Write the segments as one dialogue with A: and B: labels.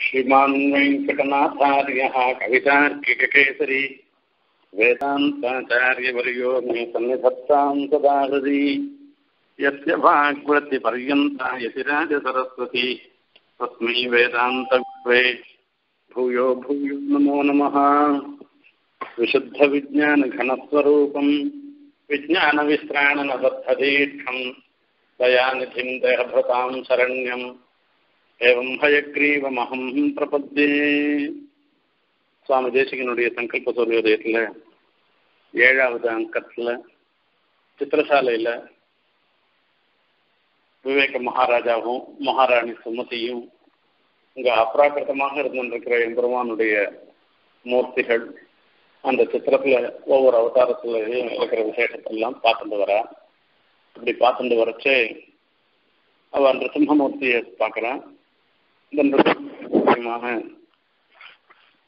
A: श्रीमान् वेङ्कटनाथार्यः कवितार्किककेसरी वेदान्ताचार्यवर्यो मे सन्निधत्तां सदा हृदि यस्य वाग्वृत्तिपर्यन्ता यतिराजसरस्वती तस्मै वेदान्तवे भूयो भूयो नमो नमः। विशुद्धविज्ञानघनस्वरूपम् विज्ञानविश्राणनबद्धदीक्षम् दयानिधिं देहभृतां शरण्यम्। ஏவம் ஹயக்ரீவமகம் பிரபத்தே சுவாமி தேசிகனுடைய சங்கல்ப சூரியோதயத்தில் ஏழாவது அங்கத்தில் சித்திரசாலையில் விவேக மகாராஜாவும் மகாராணி சுமதியும் இங்கே அப்ராக்கிருத்தமாக இருந்துருக்கிற எம்பெருமானுடைய மூர்த்திகள் அந்த சித்திரத்தில் ஒவ்வொரு அவதாரத்துலையும் இருக்கிற விசேஷத்தெல்லாம் பார்த்துட்டு வரா. இப்படி பார்த்துட்டு வரச்சே அவன் நிருசிம்மமூர்த்தியை பார்க்குறான்.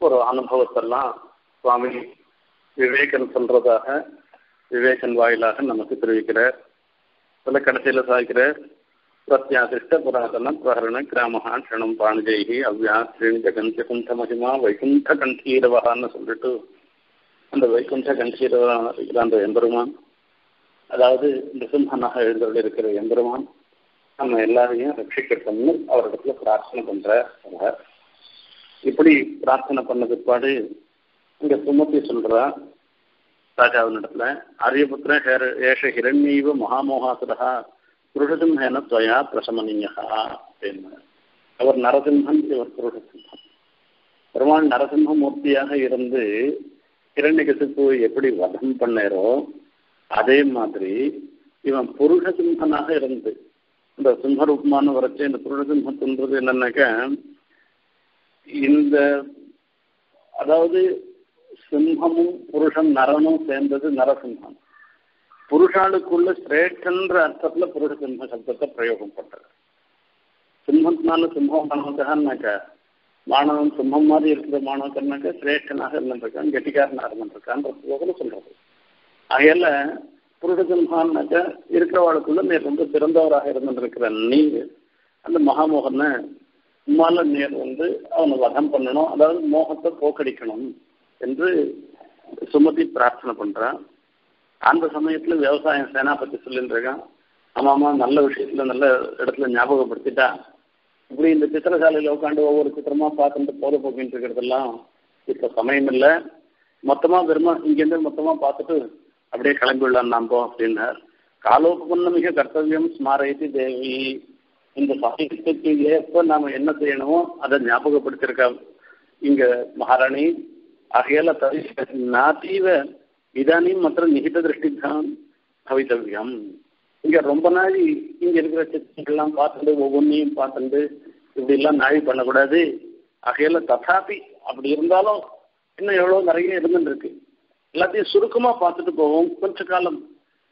A: ஒரு அனுபவத்தெல்லாம் சுவாமி விவேகன் சொல்றதாக விவேகன் வாயிலாக நமக்கு தெரிவிக்கிறார். சில கடைசியில் சாய்க்கிறார். பிரத்யாதிஷ்ட புராதன பிரகரண கிராமஹா க்ஷணம் பாணிஜெய்கி அவ்யா ஸ்ரீணி ஜெகந்தி குண்ட மகிமா வைகுண்ட கண்டீரவகான்னு சொல்லிட்டு அந்த வைகுண்ட கண்டீரவான இருக்கிற அந்த எம்பெருமான். அதாவது நிருசிம்மனாக எழுந்தருள் இருக்கிற எம்பெருமான். நம்ம எல்லாரையும் ரட்சிக்கட்டும்னு அவரிடத்துல பிரார்த்தனை பண்ற இப்படி பிரார்த்தனை பண்ண பிற்பாடு இங்க சுமத்தி சொல்றா ராஜாவினிடத்துல ஆரியபுத்திர ஹேர ஏஷ ஹிரண்மீவ மகாமோகாசுரா புருஷசிம்ஹேன துவயா பிரசமனியா அப்படின்னு அவர் நரசிம்மன் இவர் புருஷசிம்மன். பெருமாள் நரசிம்ம மூர்த்தியாக இருந்து ஹிரண்யகசிப்பு எப்படி வதம் பண்ணாரோ அதே மாதிரி இவன் புருஷசிம்மனாக இருந்து இந்த சிம்மரூபமான வரைச்சு இந்த புருடசிம்மத்துன்றது என்னன்னாக்க இந்த அதாவது சிம்மமும் புருஷன் நரனும் சேர்ந்தது நரசிம்மம் புருஷாளுக்குள்ள ஸ்ரேஷ்டன்ற அர்த்தத்துல புருஷ சிம்ம சப்தத்தை பிரயோகம் பண்றது சிம்மத்தினால சிம்மம் பண்ணதுக்கான்னாக்க மாணவன் சிம்மம் மாதிரி இருக்கிற மாணவக்கன்னாக்க சிரேஷ்டனாக இருந்திருக்கான் கெட்டிக்காரனாக இருந்திருக்கான்றதுக்கு சொல்றது. அகையில புருஷசிம்ஹான்னாக்க இருக்கிறவாளுக்குள்ள நீர் ரொம்ப சிறந்தவராக இருந்துருக்கிற நீங்க அந்த மகாமோகனை உம்மால நீர் வந்து அவனை வதம் பண்ணணும் அதாவது மோகத்தை போக்கடிக்கணும் என்று சுமதி பிரார்த்தனை பண்றான் அந்த சமயத்துல விவசாயம் சேனாபதி சொல்லிட்டு இருக்கான் ஆமாமா நல்ல விஷயத்துல நல்ல இடத்துல ஞாபகப்படுத்திட்டா. இப்படி இந்த சித்திரசாலையில உட்காந்து ஒவ்வொரு சித்திரமா பார்த்துட்டு போத போக்கிட்டு இருக்கிறதெல்லாம் இப்ப சமயம் இல்லை மொத்தமா பெருமா இங்கேருந்து மொத்தமா பார்த்துட்டு அப்படியே கிளம்பிடலாம் நாம்போ அப்படின்னார். காலோபன்ன மிக கர்த்தவியம் ஸ்மாரயதி தேவி. இந்த சாகித்யத்துக்கு ஏற்ப நாம் என்ன செய்யணுமோ அதை ஞாபகப்படுத்தியிருக்கா இங்க மகாராணி. ஆகையால நாத்தீவ இதானியும் மற்ற நிகித திருஷ்டிதான் பவித்தவியம் இங்க ரொம்ப நாள் இங்க இருக்கிற சித்திரங்கள்லாம் பார்த்துட்டு ஒவ்வொன்றையும் பார்த்துட்டு இப்படி எல்லாம் நாழி பண்ணக்கூடாது. ஆகையால ததாபி அப்படி இருந்தாலும் இன்னும் எவ்வளவு நிறைய இருந்துட்டு இருக்கு எல்லாத்தையும் சுருக்கமா பார்த்துட்டு போவோம். கொஞ்ச காலம்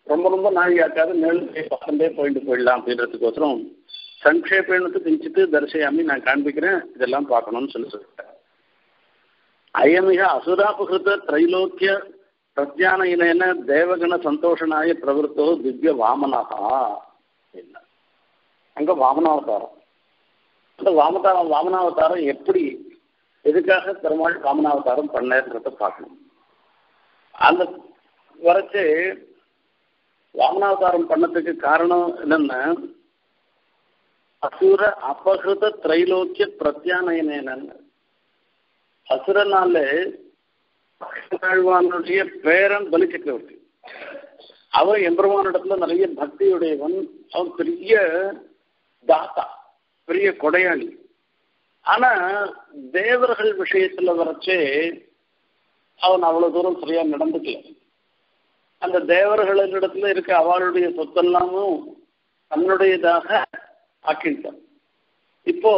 A: ரொம்ப ரொம்ப நாழியாக்காத மேலும் பார்த்துட்டே போயிட்டு போயிடலாம் அப்படின்றதுக்கோசரம் சங்கேபேனத்து கிஞ்சித்து தரிசையாமி நான் காண்பிக்கிறேன். இதெல்லாம் பார்க்கணும்னு சொல்லி சொல்லிட்டேன். அயமிக அசுராபகிருத திரைலோக்கிய பிரத்யானயின தேவகண சந்தோஷனாய பிரவருத்தோ திவ்ய வாமனகா அங்க வாமனாவதாரம். அந்த வாமதாரம் வாமனாவதாரம் எப்படி எதுக்காக பெருமாள் வாமனாவதாரம் பண்ணன்றத பார்க்கணும். அந்த வரைச்சு வாமனாவதாரம் பண்ணதுக்கு காரணம் என்னன்னா அசுர அபகிருத திரைலோக்கிய பிரத்யானயன அசுரனால வாழ்வானுடைய பேரன் பலி சக்கரவர்த்தி. அவன் எம்பெருமானிடத்துல நிறைய பக்தியுடையவன். அவன் பெரிய தாத்தா பெரிய கொடையாளி. ஆனா தேவர்கள் விஷயத்துல வரைச்சே அவன் அவ்வளவு தூரம் சரியா நடந்துக்கல. அந்த தேவர்களிடத்துல இருக்க அவளுடைய சொத்தெல்லாமும் தன்னுடையதாக ஆக்கிட்டான் இப்போ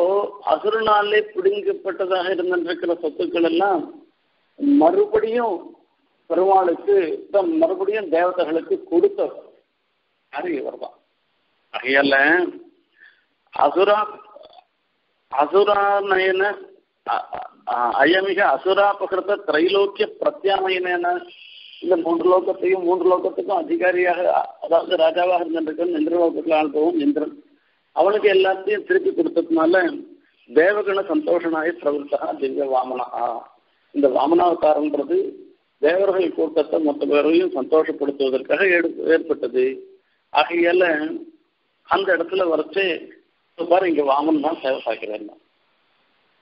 A: அசுரனாலே பிடுங்கப்பட்டதாக இருந்திருக்கிற சொத்துக்கள் எல்லாம் மறுபடியும் பெருமாளுக்கு மறுபடியும் தேவதைகளுக்கு கொடுத்தவர். யாரு? இவர் தான். ஆகையால அசுரா அசுராநயன அயமிக அசுராபகிருத திரைலோக்கிய பிரத்யாமயன இந்த மூன்று லோகத்தையும் மூன்று லோகத்துக்கும் அதிகாரியாக அதாவது ராஜாவாக இருந்திருக்க இந்திரலோகத்தில் ஆள்பவன் இந்திரன் அவனுக்கு எல்லாத்தையும் திருப்பி கொடுத்ததுனால தேவகண சந்தோஷனாய் பிரவருத்தா திவ்ய வாமனா இந்த வாமனாவதாரம்ன்றது தேவர்கள் கூட்டத்தை மொத்த பேரையும் சந்தோஷப்படுத்துவதற்காக ஏற்பட்டது. ஆகையால அந்த இடத்துல வரைச்சு பாரு இங்க வாமன் தான் சேவை சாய்க்கிறேன்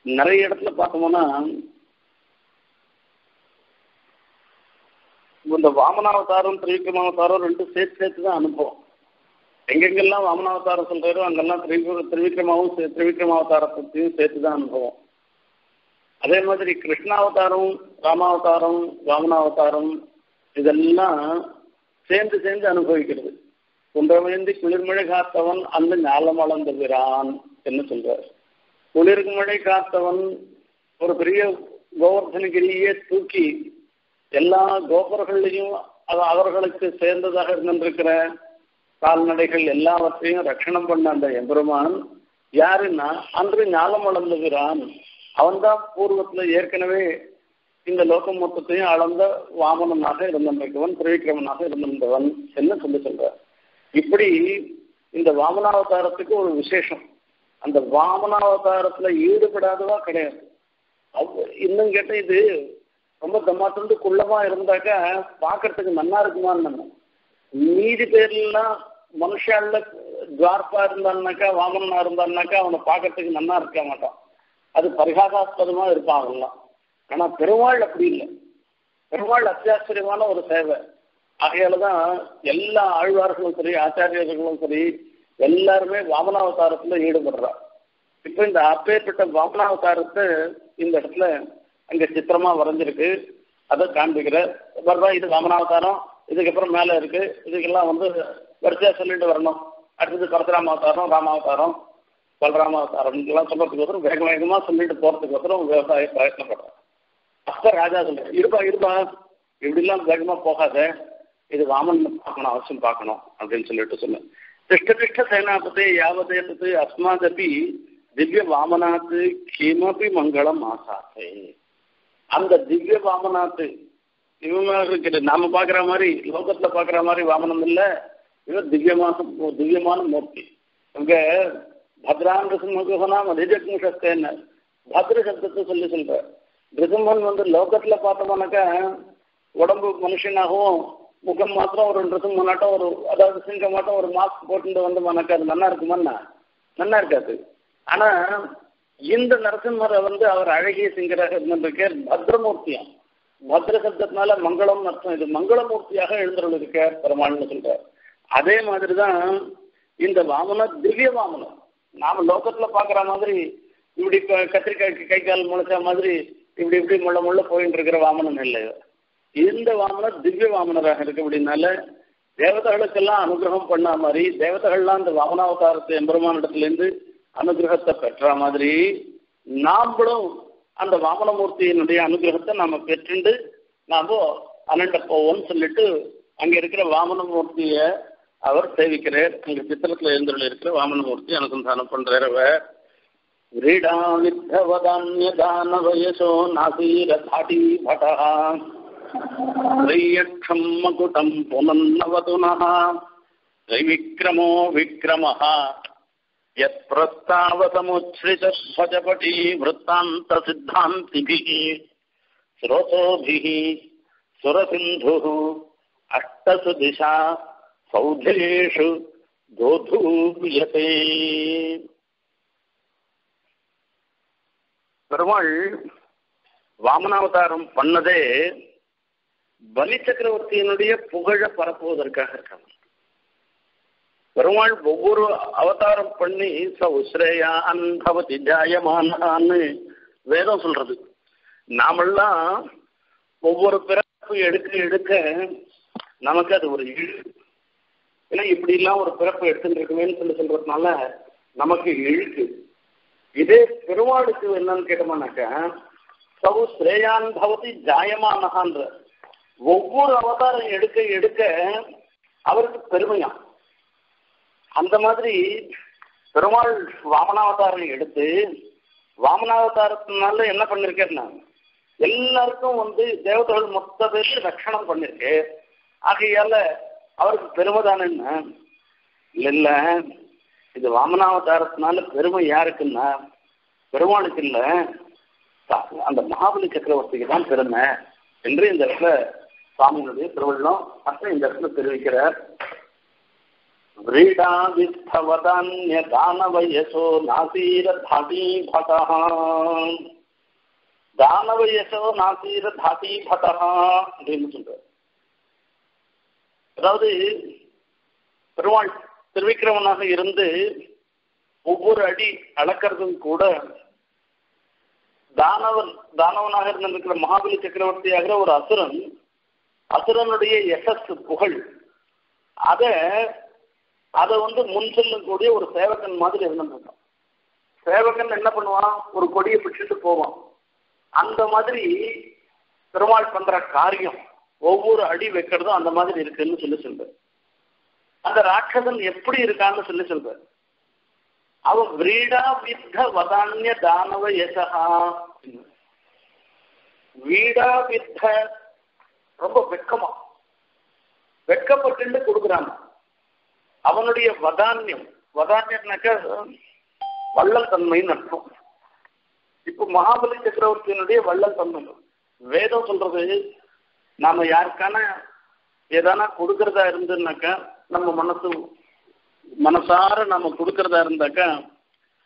A: நிறைய இடத்துல பார்த்தோம்னா இந்த வாமனாவதாரம் திரிவிக்ரமாவதாரம் ரெண்டும் சேர்த்து சேர்த்து தான் அனுபவம் எங்கெங்கெல்லாம் வாமனாவதாரம் சொல்றாரோ அங்கெல்லாம் திரிவிக்ர திரிவிக்ரமாவும் திரிவிக்ரமாவதாரத்தையும் சேர்த்து தான் அனுபவம் அதே மாதிரி கிருஷ்ணாவதாரம் ராமாவதாரம் வாமனாவதாரம் இதெல்லாம் சேர்ந்து சேர்ந்து அனுபவிக்கிறது. குன்றமேந்தி குளிர்மழை காத்தவன் அந்த ஞாலம் அளந்துகிறான் என்ன சொல்றார். குளிர்மழை காத்தவன் ஒரு பெரிய கோவர்தனகிரியே தூக்கி எல்லா கோபுரங்களையும் அவர்களுக்கு சேர்ந்ததாக இருந்திருக்கிற கால்நடைகள் எல்லாவற்றையும் ரட்சணம் பண்ண அந்த எம்பெருமான் யாருன்னா அன்று ஞானம் அளந்துகிறான் அவன்தான் பூர்வத்துல ஏற்கனவே இந்த லோகம் மொத்தத்தையும் அளந்த வாமனனாக இருந்திருக்கவன் திரிவிக்ரமனாக இருந்திருந்தவன் என்ன சொல்லி சொல்ற இப்படி இந்த வாமனாவதாரத்துக்கு ஒரு விசேஷம். அந்த வாமனாவதாரத்துல ஈடுபடாதவா கிடையாது. இன்னும் கேட்ட இது ரொம்ப தம்மாத்துண்டு குள்ளமா இருந்தாக்கா பாக்குறதுக்கு நன்னா இருக்குமான்னு நம்ம மீதி பேர்லாம் மனுஷால துவார்பா இருந்தான்னாக்கா வாமனா இருந்தான்னாக்கா அவனை பார்க்கறதுக்கு நன்னா இருக்க மாட்டான். அது பரிகாசாஸ்பதமா இருப்பான் அவன்லாம். ஆனா பெருமாள் அப்படி இல்லை. பெருமாள் அத்தியாச்சரியமான ஒரு சேவை. ஆகையாலதான் எல்லா ஆழ்வார்களும் சரி ஆச்சாரியர்களும் சரி எல்லாருமே வாமனாவதாரத்துல ஈடுபடுறா இப்ப இந்த அப்பேற்பட்ட வாமனாவதாரத்தை இந்த இடத்துல அங்க சித்திரமா வரைஞ்சிருக்கு. அதை காண்பிக்கிற வர்றா இது வாமனாவதாரம் இதுக்கப்புறம் மேல இருக்கு. இதுக்கெல்லாம் வந்து வரிசையா சொல்லிட்டு வரணும். அடுத்தது பரசுராம அவதாரம் ராமாவதாரம் பலராம அவதாரம் இதெல்லாம் சொல்றதுக்கு அப்புறம் வேக வேகமா சொல்லிட்டு போறதுக்கு அப்புறம் விவசாய பிரயத்னப்படுறோம் அப்ப ராஜா சொல்ற இருப்பா இருப்பா. இப்படிலாம் வேகமா போகாத. இது வாமன் பார்க்கணும் அவசியம் பார்க்கணும் அப்படின்னு சொல்லிட்டு சொன்னேன் திஷ்ட திஷ்ட சேனாபதி யாவதேதத்து அஸ்மாதபி திவ்ய வாமனாத்து கிமபி மங்களம் ஆசாசே அந்த திவ்ய வாமனாத்து இவங்க நாம பாக்குற மாதிரி லோகத்துல பாக்குற மாதிரி வாமனம் இல்ல இவன் திவ்யமான திவ்யமான மூர்த்தி இங்க பத்ரான் ரிசுமகுகனாம் அதிஜக்முஷஸ்தேன்னு பத்ர சப்தத்தை சொல்லி சொல்ற। ரிசிம்மன் வந்து லோகத்துல பார்த்தோம்னாக்கா உடம்பு மனுஷனாகவும் முகம் மாத்திரம் ஒரு ரிசுமனாட்டம் ஒரு அதாவது சிங்கமாட்டம் ஒரு மாஸ்க் போட்டு வந்து மனக்கு அது நல்லா இருக்குமான்னா நல்லா இருக்காது. ஆனா இந்த நரசிம்மரை வந்து அவர் அழகிய சிங்கராக இருந்திருக்கார் பத்ரமூர்த்தியம். பத்ர சப்தத்தினால மங்களம் அர்த்தம் இது. மங்களமூர்த்தியாக எழுந்தருள் பெருமாள்னு சொல்றார். அதே மாதிரிதான் இந்த வாமனம் திவ்ய வாமனம் நாம லோகத்துல பாக்குற மாதிரி இப்படி கத்திரிக்காய்க்கு கை கால் முளைச்ச மாதிரி இப்படி இப்படி முள்ள முள்ள போயிட்டு இருக்கிற வாமனம் இல்லை இந்த வாமனர் திவ்ய வாமனராக இருக்க அப்படின்னால தேவதைகளுக்கெல்லாம் அனுகிரகம் பண்ண மாதிரி தேவதைகள்லாம் இந்த வாமனாவதாரத்தை எம்பெருமானிடத்திலேருந்து அனுகிரகத்தை பெற்ற மாதிரி நாம்களும் அந்த வாமனமூர்த்தியினுடைய அனுகிரகத்தை நாம பெற்றுண்டு நாம அனண்ட போவோம்னு சொல்லிட்டு அங்க இருக்கிற வாமனமூர்த்திய அவர் சேவிக்கிறார். அங்க சித்திரத்துல எழுந்துள்ள இருக்கிற வாமனமூர்த்தி அனுசந்தானம் பண்றார் அவர். விரீடானித்தவதான்யதான வயசோ நாசீர பாட்டி பட்டா त्रय्यक्षम् मकुटम् पुनन्नवतु नः त्रैविक्रमो विक्रमः यत्प्रस्तावसमुच्छ्रितध्वजपटी वृत्तान्तसिद्धान्तिभिः स्रोतोभिः सुरसिन्धुः अष्टसु दिशा सौधेषु दोधूयते பெருமாள் வாமனாவதாரம் பண்ணதே பலி சக்கரவர்த்தியினுடைய புகழ பரப்புவதற்காக இருக்காங்க. பெருமாள் ஒவ்வொரு அவதாரம் பண்ணி சௌஸ்ரேயா அன்பவதி ஜாயமானான்னு வேதம் சொல்றது. நாமெல்லாம் ஒவ்வொரு பிறப்பு எடுக்க எடுக்க நமக்கு அது ஒரு இழு ஏன்னா இப்படி எல்லாம் ஒரு பிறப்பு எடுத்துட்டு இருக்குமேன்னு சொல்லி சொல்றதுனால நமக்கு இழுக்கு. இதே பெருமாளுக்கு என்னன்னு கேட்டோம்னாக்கா சவு ஸ்ரேயான் பவதி ஜாயமானகான்ற ஒவ்வொரு அவதாரம் எடுக்க எடுக்க அவருக்கு பெருமையா? அந்த மாதிரி பெருமாள் வாமனாவதாரம் எடுத்து வாமனாவதாரத்தினால என்ன பண்ணிருக்கேன்னா எல்லாருக்கும் வந்து தேவதைகள் மொத்த பேருக்கு ரட்சணம் பண்ணிருக்கு. ஆகையால அவருக்கு பெருமை தானே இல்ல இல்ல. இது வாமனாவதாரத்தினால பெருமை யாருக்குன்னா பெருமாளுக்கு இல்ல. அந்த மகாபலி சக்கரவர்த்திக்கு தான் பெருமை. என்று இந்த இடத்துல சுவாமியினுடைய திருவள்ளம் மற்றும் இந்த இடத்துல தெரிவிக்கிறார். தானவயசோ நாசீர தாதி தானவயசோ நாசீர தாதி அப்படின்னு சொல்றார். அதாவது பெருமாள் திருவிக்கிரமனாக இருந்து ஒவ்வொரு அடி அளக்கிறதும் கூட தானவன் தானவனாக இருந்திருக்கிற மகாபலி சக்கரவர்த்தியாகிற ஒரு அசுரன் அசுரனுடைய எசஸ் புகழ். அத அதை வந்து முன் செல்லக்கூடிய ஒரு சேவகன் மாதிரி இருந்திருக்கான் சேவகன் என்ன பண்ணுவான்? ஒரு கொடியை பிடிச்சிட்டு போவான். அந்த மாதிரி பெருமாள் பண்ற காரியம் ஒவ்வொரு அடி வைக்கிறதும் அந்த மாதிரி இருக்குன்னு சொல்லி சொல்ற அந்த ராட்சசன் எப்படி இருக்கான்னு சொல்லி சொல்ற அவன் வீடா வித்த வதான்ய தானவ யசகா வீடா வித்த ரொம்ப வெட்கமா. வெட்கப்பட்டு கொடுக்குறாங்க. அவனுடைய வதான்யம் வதான்யம்னாக்க வள்ளல் தன்மைன்னு அர்த்தம். இப்ப மகாபலி சக்கரவர்த்தியினுடைய வள்ளல் தன்மை வேதம் சொல்றது நாம யாருக்கான ஏதானா கொடுக்கறதா இருந்துன்னாக்கா நம்ம மனசு மனசார நாம கொடுக்கறதா இருந்தாக்கா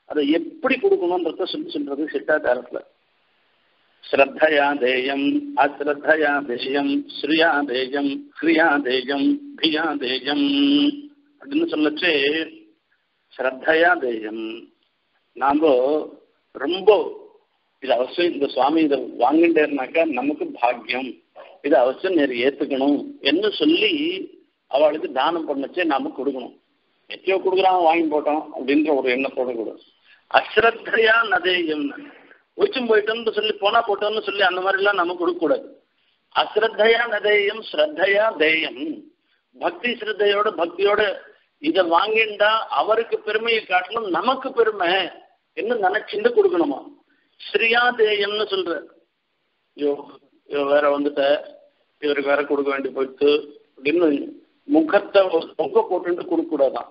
A: அதை எப்படி கொடுக்கணும்ன்றத சொல்லி சொல்றது சிட்டாச்சாரத்துல ஸ்ரத்தையா தேயம் அஸ்ரத்தையா தேயம் ஸ்ரீயா தேயம் கிரியா தேயம் பியா தேயம் அப்படின்னு சொல்லச்சு ஸ்ரத்தையா தேயம் நாம ரொம்ப இது அவசியம் இந்த சுவாமி இதை வாங்கிட்டேருனாக்கா நமக்கு பாக்கியம். இதை அவசியம் நேர் ஏத்துக்கணும் என்ன சொல்லி அவளுக்கு தானம் பண்ணச்சே நாம கொடுக்கணும். எத்தையோ கொடுக்குறான் வாங்கி போட்டோம் அப்படின்ற ஒரு எண்ணத்தோடு கூட. அஸ்ரத்தையா நதேயம் உச்சம் போயிட்டோம்னு சொல்லி போனா போட்டோம்னு சொல்லி அந்த மாதிரிலாம் நம்ம கொடுக்கக்கூடாது அஸ்ரத்தையா நதேயம் ஸ்ரத்தையா தேயம். பக்தி ஸ்ரத்தையோட பக்தியோட இதை வாங்கிண்டா அவருக்கு பெருமையை காட்டணும் நமக்கு பெருமை என்ன நினைச்சிருந்து கொடுக்கணுமா? ஸ்ரீயாதேயம்னு சொல்ற. ஐயோ இவ வேற வந்துட்ட. இவருக்கு வேற கொடுக்க வேண்டி போயிட்டு அப்படின்னு முகத்தை முக போட்டு கொடுக்க கூடாதான்.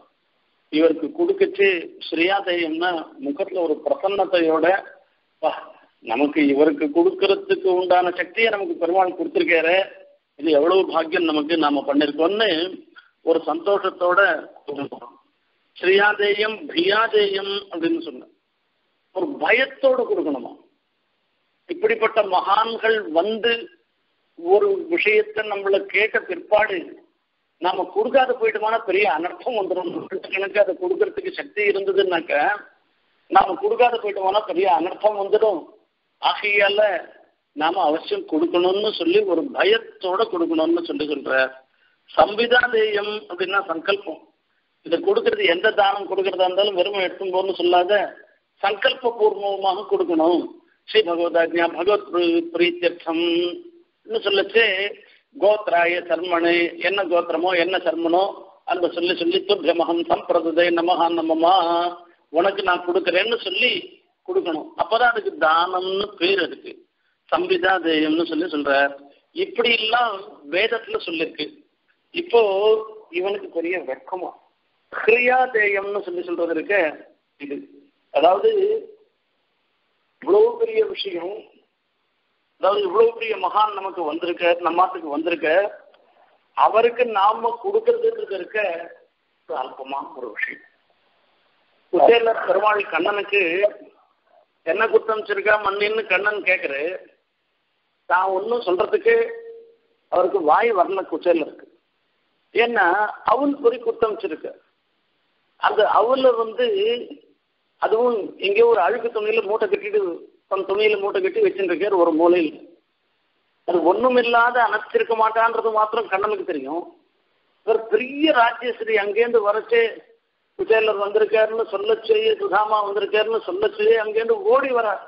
A: இவருக்கு கொடுக்கச்சு ஸ்ரீயாதேயம்னா முகத்துல ஒரு பிரசன்னத்தையோட நமக்கு இவருக்கு கொடுக்கறதுக்கு உண்டான சக்தியை நமக்கு பெருமாள் கொடுத்துருக்காரு. இது எவ்வளவு பாக்கியம் நமக்கு நாம பண்ணிருக்கோம்னு ஒரு சந்தோஷத்தோட ஸ்ரீயாதேயம் பிரியாதேயம் அப்படின்னு சொன்ன ஒரு பயத்தோடு கொடுக்கணுமா? இப்படிப்பட்ட மகான்கள் வந்து ஒரு விஷயத்தை நம்மள கேட்ட பிற்பாடு நாம கொடுக்காத போயிட்டுமான பெரிய அனர்த்தம் வந்துடும். கணக்கு அதை கொடுக்கறதுக்கு சக்தி இருந்ததுன்னாக்க நாம கொடுக்காத போயிட்டோம்னா பெரிய அனர்த்தம் வந்துடும். ஆகையால நாம அவசியம் கொடுக்கணும்னு சொல்லி ஒரு பயத்தோட கொடுக்கணும்னு சொல்லி சொல்ற சம்பிதாதேயம் அப்படின்னா சங்கல்பம். இதை கொடுக்கறது எந்த தானம் கொடுக்கறதா இருந்தாலும் வெறும எடுத்தும் போன்னு சொல்லாத சங்கல்ப பூர்வமாக கொடுக்கணும். ஸ்ரீ பகவதாஜ்யா பகவத் பிரீத்தியர்த்தம் சொல்லிச்சு கோத்ராய சர்மனு என்ன கோத்திரமோ என்ன சர்மனோ அந்த சொல்லி சொல்லி துர்யமகம் சம்பிரதே நமஹா நமமா உனக்கு நான் கொடுக்குறேன்னு சொல்லி கொடுக்கணும். அப்போதான் அதுக்கு தானம்னு பேர் இருக்கு. சம்பிதா தேயம்னு சொல்லி சொல்றார். இப்படி எல்லாம் வேதத்துல சொல்லிருக்கு. இப்போ இவனுக்கு பெரிய வெக்கமா. கிரியா தேயம்னு சொல்லி சொல்றது இருக்க இது. அதாவது இவ்வளவு பெரிய விஷயம் அதாவது இவ்வளவு பெரிய மகான் நமக்கு வந்திருக்க நம்மாத்துக்கு வந்திருக்க அவருக்கு நாம கொடுக்கறதுன்றது இருக்க அல்பமான ஒரு விஷயம். குசேலர் பெருமாள் கண்ணனுக்கு என்ன குத்தமிச்சிருக்கா மண்ணின்னு கண்ணன் கேட்குற தான் ஒன்றும் சொல்றதுக்கு அவருக்கு வாய் வரல குச்சேலருக்கு ஏன்னா அவள் பொறி குத்தமிச்சிருக்கு அந்த அவல வந்து அதுவும் எங்கேயோ ஒரு அழுக்கு துணியில மூட்டை கட்டிட்டு தன் துணியில மூட்டை கட்டி வச்சுருக்கார் ஒரு மூலையில். அது ஒண்ணும் இல்லாத அணைச்சிருக்க மாட்டான்றது மாத்திரம் கண்ணனுக்கு தெரியும். இவர் பெரிய ராஜ்யஸ்ரீ அங்கேருந்து வரச்சே விஜயலர் வந்திருக்காருன்னு சொல்லச்சு சுதாமா வந்திருக்காருன்னு சொல்லச்சு அங்கேருந்து ஓடி வரார்.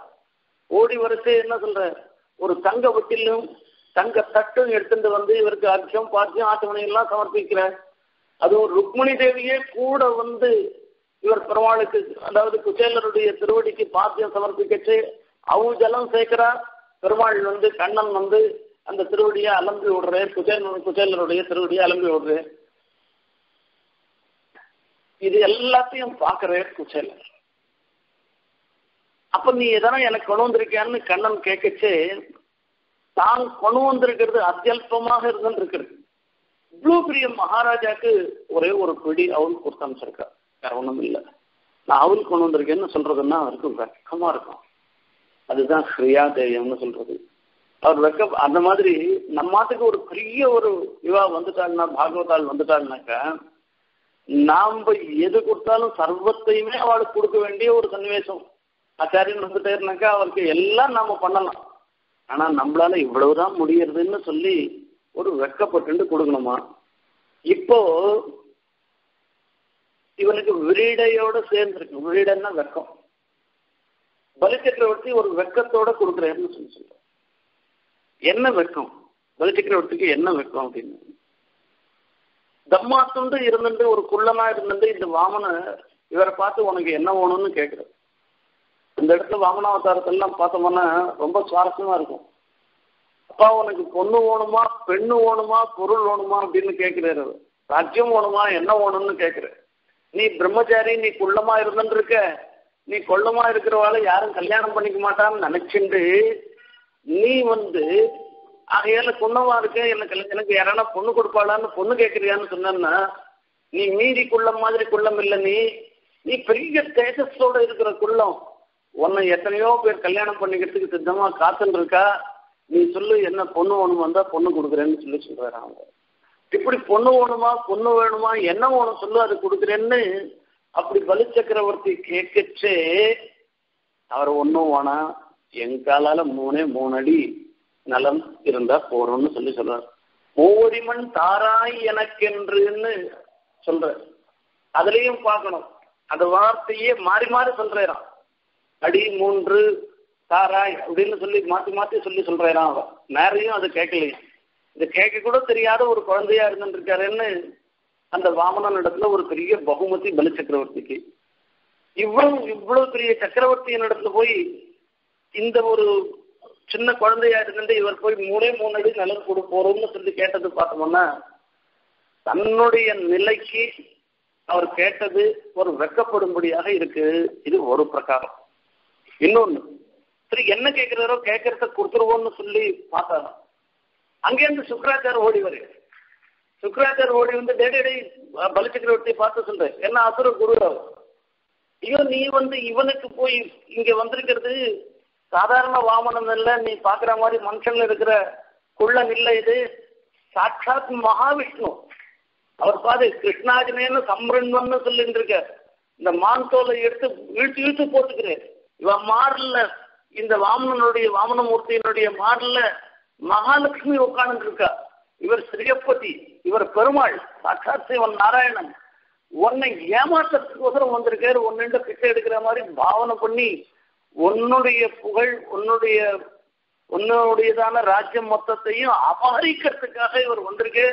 A: ஓடி வரச்சே என்ன சொல்ற ஒரு தங்க வட்டிலும் தங்க தட்டும் எடுத்துட்டு வந்து இவருக்கு அர்ச்சம் பாத்தியம் ஆட்டமணி எல்லாம் சமர்ப்பிக்கிறார். அதுவும் ருக்மிணி தேவியே கூட வந்து இவர் பெருமாளுக்கு அதாவது குசேலருடைய திருவடிக்கு பாத்தியம் சமர்ப்பிக்கச்சு அவங்க ஜலம் சேர்க்கிறா பெருமாள் வந்து கண்ணன் வந்து அந்த திருவடியை அலம்பி விடுறேன் குசேலன் குசேலருடைய திருவடியை அலம்பி விடுறேன் இது எல்லாத்தையும் பார்க்கிறேன் குச்சல். அப்ப நீ எதனா எனக்கு கொண்டு வந்திருக்கியான்னு கண்ணன் கேட்கச்சு தான் கொண்டு வந்திருக்கிறது அத்தியல்பமாக இருந்துருக்கிறது இவ்வளவு பெரிய மகாராஜாக்கு ஒரே ஒரு பிடி அவள் கொடுத்து அமைச்சிருக்கா வேற ஒண்ணும் இல்லை. நான் அவள் கொண்டு வந்திருக்கேன்னு சொல்றதுன்னா அவருக்கு வெக்கமா இருக்கும். அதுதான் ஸ்ரீயா தேயம்னு சொல்றது. அவர் வெக்க அந்த மாதிரி நம்மாத்துக்கு ஒரு பெரிய ஒரு இவா வந்துட்டாள்னா பாகவதால் வந்துட்டாள்னாக்கா நாம் எது கொடுத்தாலும் சர்வத்தையுமே அவளுக்கு கொடுக்க வேண்டிய ஒரு சன்னிவேசம். ஆச்சாரியன் வந்துட்டேருனாக்கா அவருக்கு எல்லாம் நாம பண்ணலாம். ஆனா நம்மளால இவ்வளவுதான் முடியறதுன்னு சொல்லி ஒரு வெக்கப்பட்டு கொடுக்கணுமா? இப்போ இவனுக்கு விரீடையோட சேர்ந்துருக்கு. விரீடன்னா வெக்கம். பலி சக்கரவர்த்தி ஒரு வெக்கத்தோட கொடுக்குறேன்னு சொல்லி சொல்ற என்ன வெக்கம்? பலி சக்கரவர்த்திக்கு என்ன வெக்கம் அப்படின்னு? தம்மாத்துண்டு இருந்துட்டு ஒரு குள்ளனா இருந்துட்டு இந்த வாமன இவரை பார்த்து உனக்கு என்ன வேணும்னு கேட்குறது. இந்த இடத்துல வாமனாவதாரத்தெல்லாம் பார்த்தோம்னா ரொம்ப சுவாரஸ்யமா இருக்கும். அப்பா உனக்கு பொண்ணு வேணுமா பெண்ணு வேணுமா பொருள் வேணுமா அப்படின்னு கேட்கிறாரு ராஜ்யம் வேணுமா என்ன வேணும்னு கேட்குற நீ பிரம்மச்சாரி நீ குள்ளமா இருந்துட்டு இருக்க நீ கொள்ளமா இருக்கிறவாளை யாரும் கல்யாணம் பண்ணிக்க மாட்டான்னு நினைச்சுண்டு நீ வந்து ஆகையால குள்ளமா இருக்க? எனக்கு எனக்கு யாரானா பொண்ணு கொடுப்பாளான்னு பொண்ணு கேட்கறியான்னு சொன்னா நீ மீதி குள்ளம் மாதிரி குள்ளம் இல்லை நீ. நீ பெரிய தேஜஸோட இருக்கிற குள்ளம். உன்னை எத்தனையோ பேர் கல்யாணம் பண்ணிக்கிறதுக்கு சித்தமா காத்துன்னு இருக்கா நீ சொல்லு என்ன பொண்ணு வேணும் வந்தா பொண்ணு கொடுக்குறேன்னு சொல்லி சொல்றாரு அவங்க. இப்படி பொண்ணு வேணுமா பொண்ணு வேணுமா என்ன வேணும் சொல்லு அது கொடுக்குறேன்னு அப்படி பலி சக்கரவர்த்தி கேட்கச்சே அவர் ஒன்றும் வேணாம். எங்காலால மூணே மூணு அடி நலம் இருந்தா போறோம்னு சொல்லி சொல்றார். ஓரிமன் தாராய் எனக்கென்றுன்னு சொல்ற அதுலயும் பார்க்கணும். அந்த வார்த்தையே மாறி மாறி சொல்றான் அடி மூன்று தாராய் அப்படின்னு சொல்லி மாத்தி மாத்தி சொல்லி சொல்றான் அவன் நேரையும் அது கேட்கலையும் இது கேட்க கூட தெரியாத ஒரு குழந்தையா இருந்துருக்காருன்னு அந்த வாமனன் இடத்துல ஒரு பெரிய பகுமதி பலி சக்கரவர்த்திக்கு. இவ்வளவு இவ்வளவு பெரிய சக்கரவர்த்தியின் இடத்துல போய் இந்த ஒரு சின்ன குழந்தையா இருந்து இவர் போய் மூணே மூணு அடி நிலம் கொடுப்போம்னு சொல்லி கேட்டது பார்த்தோம்னா தன்னுடைய நிலைக்கு அவர் கேட்டது ஒரு வெக்கப்படும்படியாக இருக்கு. இது ஒரு பிரகாரம். இன்னொன்னு சரி என்ன கேட்கிறாரோ கேட்கறத கொடுத்துருவோம்னு சொல்லி பார்த்தாரு அங்கேருந்து சுக்கராச்சார் ஓடி வரு சுக்கராச்சார் ஓடி வந்து டேடே பலி சக்கரவர்த்தி பார்த்து சொல்ற என்ன அசுர குரு ஐயோ நீ வந்து இவனுக்கு போய் இங்க வந்திருக்கிறது சாதாரண வாமனம் இல்லை நீ பாக்குற மாதிரி மனுஷன்ல இருக்கிற குள்ளன் இல்லை இது. சாட்சாத் மகாவிஷ்ணு. அவர் பாரு கிருஷ்ணாஜினேன்னு சம்ரண்வன்னு சொல்லிட்டு இருக்க இந்த மான் தோலை எடுத்து இழுத்து இழுத்து போட்டுக்கிறேன் இவன் மாறல இந்த வாமனனுடைய வாமனமூர்த்தியினுடைய மாறல மகாலட்சுமி உட்கார்ந்து இருக்கா இவர் ஸ்ரீயப்பதி இவர் பெருமாள் சாட்சாத் சிவன் நாராயணன். உன்னை ஏமாற்றத்துக்கோசரம் வந்திருக்காரு. ஒன்னு பிச்சை எடுக்கிற மாதிரி பாவனை பண்ணி உன்னுடைய புகழ் உன்னுடைய உன்னுடையதான ராஜ்யம் மொத்தத்தையும் அபகரிக்கிறதுக்காக இவர் ஒன்றுக்கு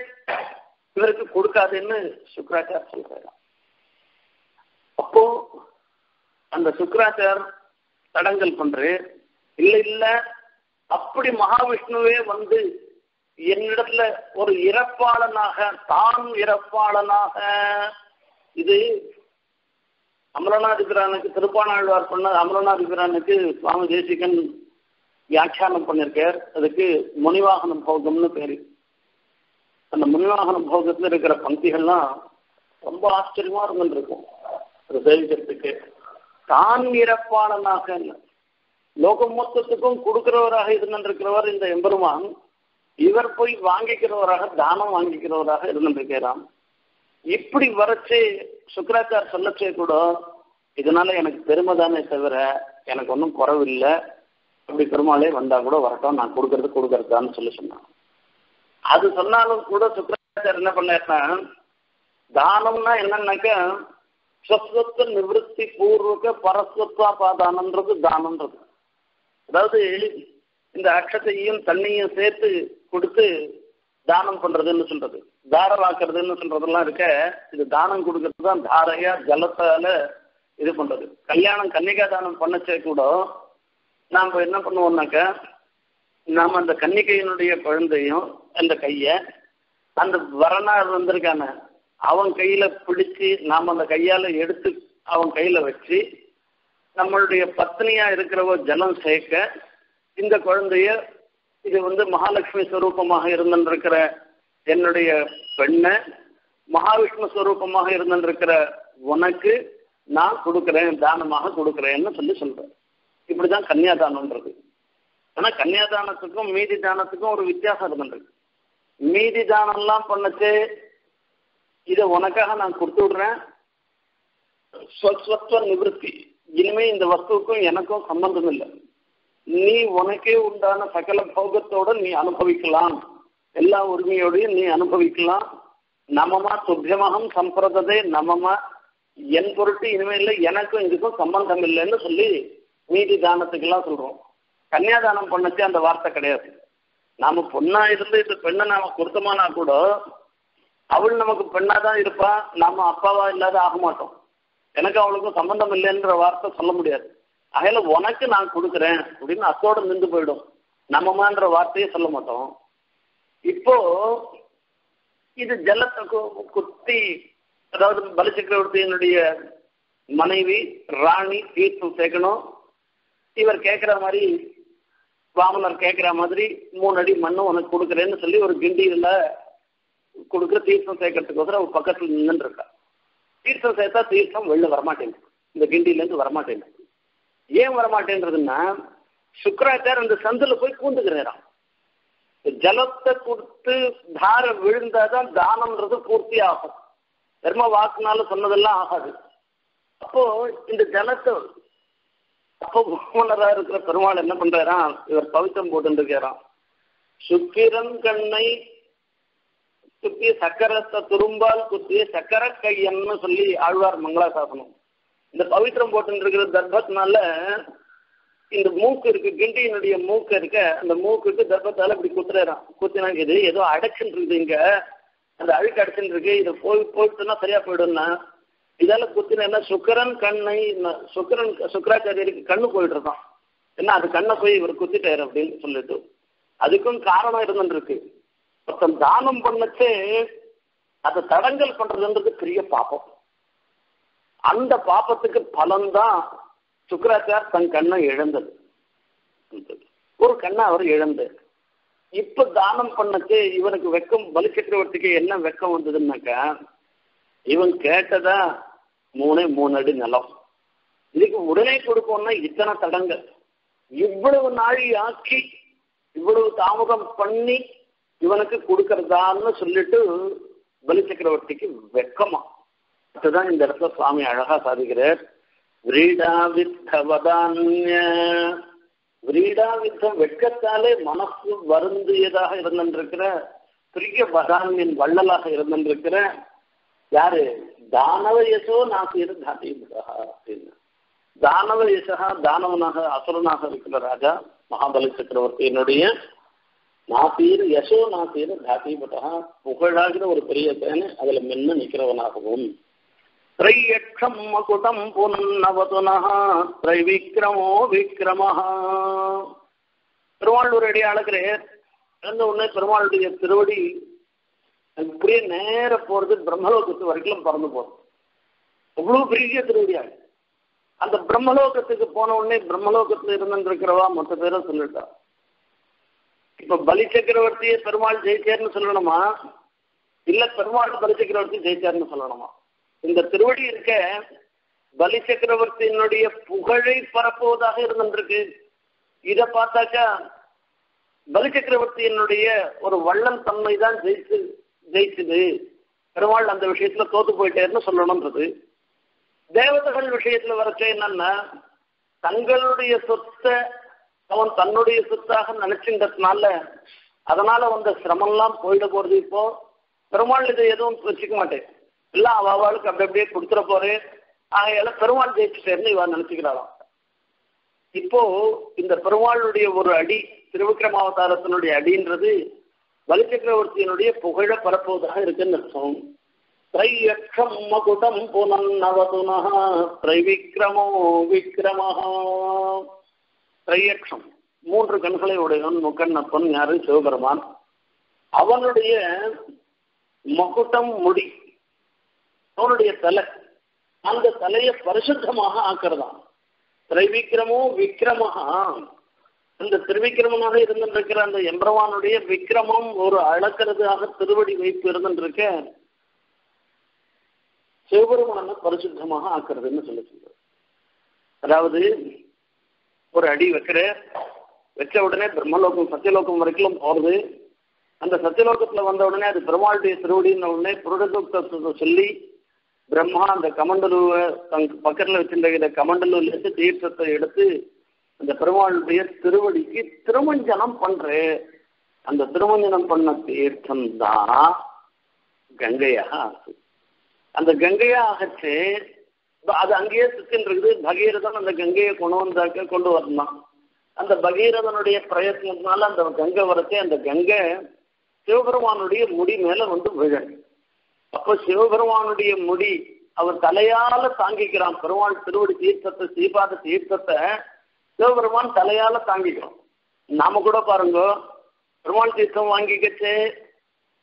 A: இவருக்கு கொடுக்காதுன்னு சுக்கராச்சார் சொல்றாரு. அப்போ அந்த சுக்கராச்சார் தடங்கல் பண்று இல்ல இல்ல அப்படி மகாவிஷ்ணுவே வந்து என்னிடத்துல ஒரு இறப்பாளனாக தான் இறப்பாளனாக இது அமரநாதிபிரானுக்கு திருப்பானாழ்வார் பண்ண அமரநாதிபிரானுக்கு சுவாமி தேசிகன் வியாக்கியானம் பண்ணியிருக்கார் அதுக்கு முனிவாகன போகம்னு பேரு. அந்த முனிவாகன போகத்துல இருக்கிற பங்கிகள்லாம் ரொம்ப ஆச்சரியமா இருந்துருக்கும். அது சேவிக்கிறதுக்கு. தான் இறப்பாளனாக லோகம் மொத்தத்துக்கும் கொடுக்கிறவராக இருந்திருக்கிறவர் இந்த எம்பெருமான். இவர் போய் வாங்கிக்கிறவராக தானம் வாங்கிக்கிறவராக இருந்திருக்கிறான். இப்படி வரைச்சு சுக்கராச்சார் சொல்லச்சே கூட இதனால எனக்கு பெருமை தானே தவிர எனக்கு ஒன்றும் குறவில்லை அப்படி பெருமாளே வந்தா கூட வரட்டும் நான் கொடுக்கறது கொடுக்கறதான்னு சொல்லி சொன்னான் அது சொன்னாலும் கூட சுக்கராச்சார் என்ன பண்ணாருன்னா தானம்னா என்னன்னாக்கா ஸ்வஸ்வத்த நிவத்தி பூர்வக பரஸ்வத்வாபாதானன்றது தானன்றது அதாவது இந்த அக்ஷத்தையும் தண்ணியும் சேர்த்து கொடுத்து தானம் பண்றதுன்னு சொல்றது. தாரவாக்குறதுன்னு சொல்றதெல்லாம் இருக்க இது தானம் கொடுக்கறது தான் தாரையா ஜலத்தால இது பண்றது. கல்யாணம் கன்னிகா தானம் பண்ணச்சே கூட நாம் என்ன பண்ணுவோம்னாக்க நாம் அந்த கன்னிகையினுடைய குழந்தையும் அந்த கைய அந்த வரனார் வந்திருக்கான அவன் கையில பிடிச்சு நாம் அந்த கையால எடுத்து அவன் கையில வச்சு நம்மளுடைய பத்னியா இருக்கிறவ ஜலம் சேர்க்க இந்த குழந்தைய இது வந்து மகாலட்சுமி ஸ்வரூபமாக இருந்திருக்கிற என்னுடைய பெண்ணை மகாவிஷ்ணு ஸ்வரூபமாக இருந்திருக்கிற உனக்கு நான் கொடுக்கிறேன் தானமாக கொடுக்கிறேன்னு சொல்லி சொல்றேன். இப்படிதான் கன்னியாதானம்ன்றது. ஆனா கன்னியாதானத்துக்கும் மீதி தானத்துக்கும் ஒரு வித்தியாசம் இருந்திருக்கு மீதி தானம்லாம் பண்ணச்சு இதை உனக்காக நான் கொடுத்து விடுறேன். ஸ்வஸ்வத்வ நிவர்த்தி. இனிமே இந்த வஸ்துவுக்கும் எனக்கும் சம்பந்தம் இல்லை. நீ உனக்கே உண்டான சகல போகத்தோட நீ அனுபவிக்கலாம். எல்லா உரிமையோடையும் நீ அனுபவிக்கலாம். நமமா துபியமகம் சம்பிரததே நமமா என் பொருட்டு இனிமே இல்லை எனக்கும் இதுக்கும் சம்பந்தம் இல்லைன்னு சொல்லி மீதி தானத்துக்கெல்லாம் சொல்றோம். கன்னியாதானம் பண்ணச்சு அந்த வார்த்தை கிடையாது. நாம பொண்ணா இருந்து இந்த பெண்ணை நாம கொடுத்தோமானா கூட அவள் நமக்கு பெண்ணா தான் இருப்பா நாம அப்பாவா இல்லாத ஆக மாட்டோம். எனக்கு அவளுக்கும் சம்பந்தம் இல்லைன்ற வார்த்தை சொல்ல முடியாது. அகையில உனக்கு நான் கொடுக்குறேன் அப்படின்னு அத்தோட நின்று போயிடும். நம்மமான்ற வார்த்தையே சொல்ல மாட்டோம். இப்போ இது ஜலத்தை குத்தி அதாவது பலிச்சக்கரவர்த்தியினுடைய மனைவி ராணி தீர்த்தம் சேர்க்கணும். இவர் கேட்குற மாதிரி வாமனர் கேட்குற மாதிரி மூணு அடி மண்ணும் உனக்கு கொடுக்குறேன்னு சொல்லி ஒரு கிண்டியில் கொடுக்குற தீர்த்தம் சேர்க்கறதுக்கோசரம் அவர் பக்கத்தில் நின்று இருக்கா. தீர்த்தம் சேர்த்தா தீர்த்தம் வெளில வரமாட்டேங்குது. இந்த கிண்டியிலேருந்து வரமாட்டேங்குது. ஏன் வரமாட்டேன்றதுன்னா சுக்கராச்சார் அந்த சந்தில் போய் பூந்துக்கிறாராம் ஜலத்தை கொடுத்து தார விழுந்தாதான் தானம்ன்றது பூர்த்தி ஆகும் தர்ம வாக்குனால சொன்னதெல்லாம் ஆகாது. அப்போ இந்த ஜலத்தை அப்போ பூமனரா இருக்கிற பெருமாள் என்ன பண்றாராம்? இவர் பவித்திரம் போட்டு இருக்காராம் சுக்கிரன் கண்ணை குத்திய சக்கரத்தை துரும்பால் குத்திய சக்கர கையன்னு சொல்லி ஆழ்வார் மங்களா சாசனம் இந்த பவித்திரம் போட்டு இருக்கிற தர்பத்தினால இந்த மூக்கு இருக்கு கிண்டியினுடைய மூக்கு இருக்க அந்த மூக்குக்கு தர்பத்தால இப்படி குத்துறான் குத்தினாங்க இது ஏதோ அடைச்சுட்டு இருக்குது இங்க. அந்த அழுக்கு அடைச்சுட்டு இருக்கு. இதை போய் போயிட்டுனா சரியா போயிடும்னா இதால குத்தினா சுக்கரன் கண்ணை சுக்கரன் சுக்கராச்சாரியருக்கு கண்ணு போயிட்டு இருக்கான். என்ன அது கண்ணை போய் இவர் குத்திட்டாரு அப்படின்னு சொல்லிட்டு. அதுக்கும் காரணம் இருந்துருக்கு ஒருத்தன் தானம் பண்ணச்சு அதை தடங்கல் பண்றதுன்றது பெரிய பாப்பம் அந்த பாப்பத்துக்கு பலன்தான் சுக்கராச்சார் தன் கண்ணை இழந்தது. ஒரு கண்ணை அவர் இழந்தார் இப்ப தானம் பண்ணச்சு இவனுக்கு வெக்கம் பலி சக்கரவர்த்திக்கு என்ன வெக்கம் வந்ததுன்னாக்கா இவன் கேட்டதா மூணே மூணு அடி நிலம். இதுக்கு உடனே கொடுக்கணும்னா இத்தனை தடங்கள். இவ்வளவு நாழி ஆக்கி இவ்வளவு தாமதம் பண்ணி இவனுக்கு கொடுக்கறதான்னு சொல்லிட்டு பலி சக்கரவர்த்திக்கு வெக்கமா. அதுதான் இந்த இடத்துல சுவாமி அழகா சாதிக்கிறார். விரீடா வித்தவதான்ய வெட்கத்தாலே மனசு வருந்தியதாக இருந்திருக்கிற பிரிய வதான்யன் வள்ளலாக இருந்திருக்கிற யாரு? தானவ யசோ நாசீர் தாத்தீபுரா அப்படின்னு. தானவ யசா தானவனாக அசுரனாக இருக்கிற ராஜா மகாபலி சக்கரவர்த்தியினுடைய நாசீர் யசோ நாசீர் தாத்தீபுரா புகழாகிற ஒரு பெரிய சேனை அதுல மென்னு நிக்கிறவனாகவும் त्रय्यक्षम् मकुटम् पुनवतुनः त्रैविक्रमो விக்ரமः திருவாளூர் அடி அழகிறேன் இறந்த உடனே பெருமாளுடைய திருவடி அப்படியே நேர போறது பிரம்மலோகத்து வரைக்கும் பறந்து போறது அவ்வளவு பெரிய திருவடியா அந்த பிரம்மலோகத்துக்கு போன உடனே பிரம்மலோகத்துல இருந்துருக்கிறவா மொத்த பேரும் சொல்லிட்டா இப்ப பலி சக்கரவர்த்தியை பெருமாள் ஜெயிச்சார்னு சொல்லணுமா இல்ல பெருமாள் பலி சக்கரவர்த்தி ஜெயிச்சார்னு சொல்லணுமா இந்த திருவடி இருக்க பலி சக்கரவர்த்தியினுடைய புகழை பரப்புவதாக இருந்திருக்கு. இத பார்த்தாக்கா பலி சக்கரவர்த்தியினுடைய ஒரு வள்ளல் தன்மை தான் ஜெயிச்சு ஜெயிச்சுது. பெருமாள் அந்த விஷயத்துல தோத்து போயிட்டேன்னு சொல்லணும்ன்றது. தேவதைகள் விஷயத்துல வரச்ச என்னன்னா தங்களுடைய சொத்தை அவன் தன்னுடைய சொத்தாக நினைச்சுன்றதுனால அதனால வந்த சிரமம்லாம் போயிட போறது இப்போ. பெருமாள் இதை எதுவும் வச்சுக்க மாட்டேன். எல்லாம் அவ அவளுக்கு அப்படி அப்படியே கொடுத்துட போறேன் ஆகையால பெருமாள் ஜெயிச்சுட்டேன்னு இவன் நினைச்சுக்கிறாளாம். இப்போ இந்த பெருமாளுடைய ஒரு அடி திருவிக்ரமாவதாரத்தினுடைய அடின்றது பலி சக்கரவர்த்தியினுடைய புகழ பரப்புவதாக இருக்குன்னு அர்த்தம். த்ரையக்ஷம் மகுடம் புனன்னவதுனா த்ரைவிக்ரமோ விக்ரமஹ. த்ரையக்ஷம் மூன்று கண்களை உடையவன் முக்கண்ணப்பன் யாரு? சிவபெருமான். அவனுடைய மகுட்டம் முடி அவனுடைய தலை. அந்த தலையை பரிசுத்தமாக ஆக்கிறதாம் திரைவிக்ரமோ விக்ரமஹா. அந்த திருவிக்கிரமனாக இருந்திருக்கிற அந்த எம்பரவானுடைய விக்கிரமம் ஒரு அளக்கிறதுக்காக திருவடி வைப்பு இருந்துருக்க. சிவபெருமான பரிசுத்தமாக ஆக்குறதுன்னு சொல்லி சொல்றாரு. அதாவது ஒரு அடி வைக்கிற வச்ச உடனே பிரம்மலோகம் சத்தியலோகம் வரைக்கும் போறது. அந்த சத்தியலோகத்துல வந்த உடனே அது பெருமாளுடைய திருவடின உடனே புருடத்தை சொல்லி பிரம்மா அந்த கமண்டலுவை தங் பக்கத்துல வச்சிருந்த கமண்டலுவிலிருந்து தீர்த்தத்தை எடுத்து அந்த பெருமாளுடைய திருவடிக்கு திருமஞ்சனம் பண்றேன் அந்த திருமஞ்சனம் பண்ண தீர்த்தம் தான் கங்கையாக ஆகுது. அந்த கங்கையா ஆகச்சு அது அங்கேயே சுத்தின்னு இருக்குது. பகீரதன் அந்த கங்கையை கொண்டு வந்தாக்க கொண்டு வரலாம் அந்த பகீரதனுடைய பிரயத்னத்தினால அந்த கங்கை வரச்சே அந்த கங்கை சிவபெருமானுடைய முடி மேல வந்து விழ அப்போ சிவபெருமானுடைய முடி அவர் தலையால தாங்கிக்கிறான். பெருமாள் திருவடி தீர்த்தத்தை சீபாத தீர்த்தத்தை சிவபெருமான் தலையால தாங்கிக்கிறோம் நாம கூட பாருங்க பெருமாள் தீர்த்தம் வாங்கிக்கச்சு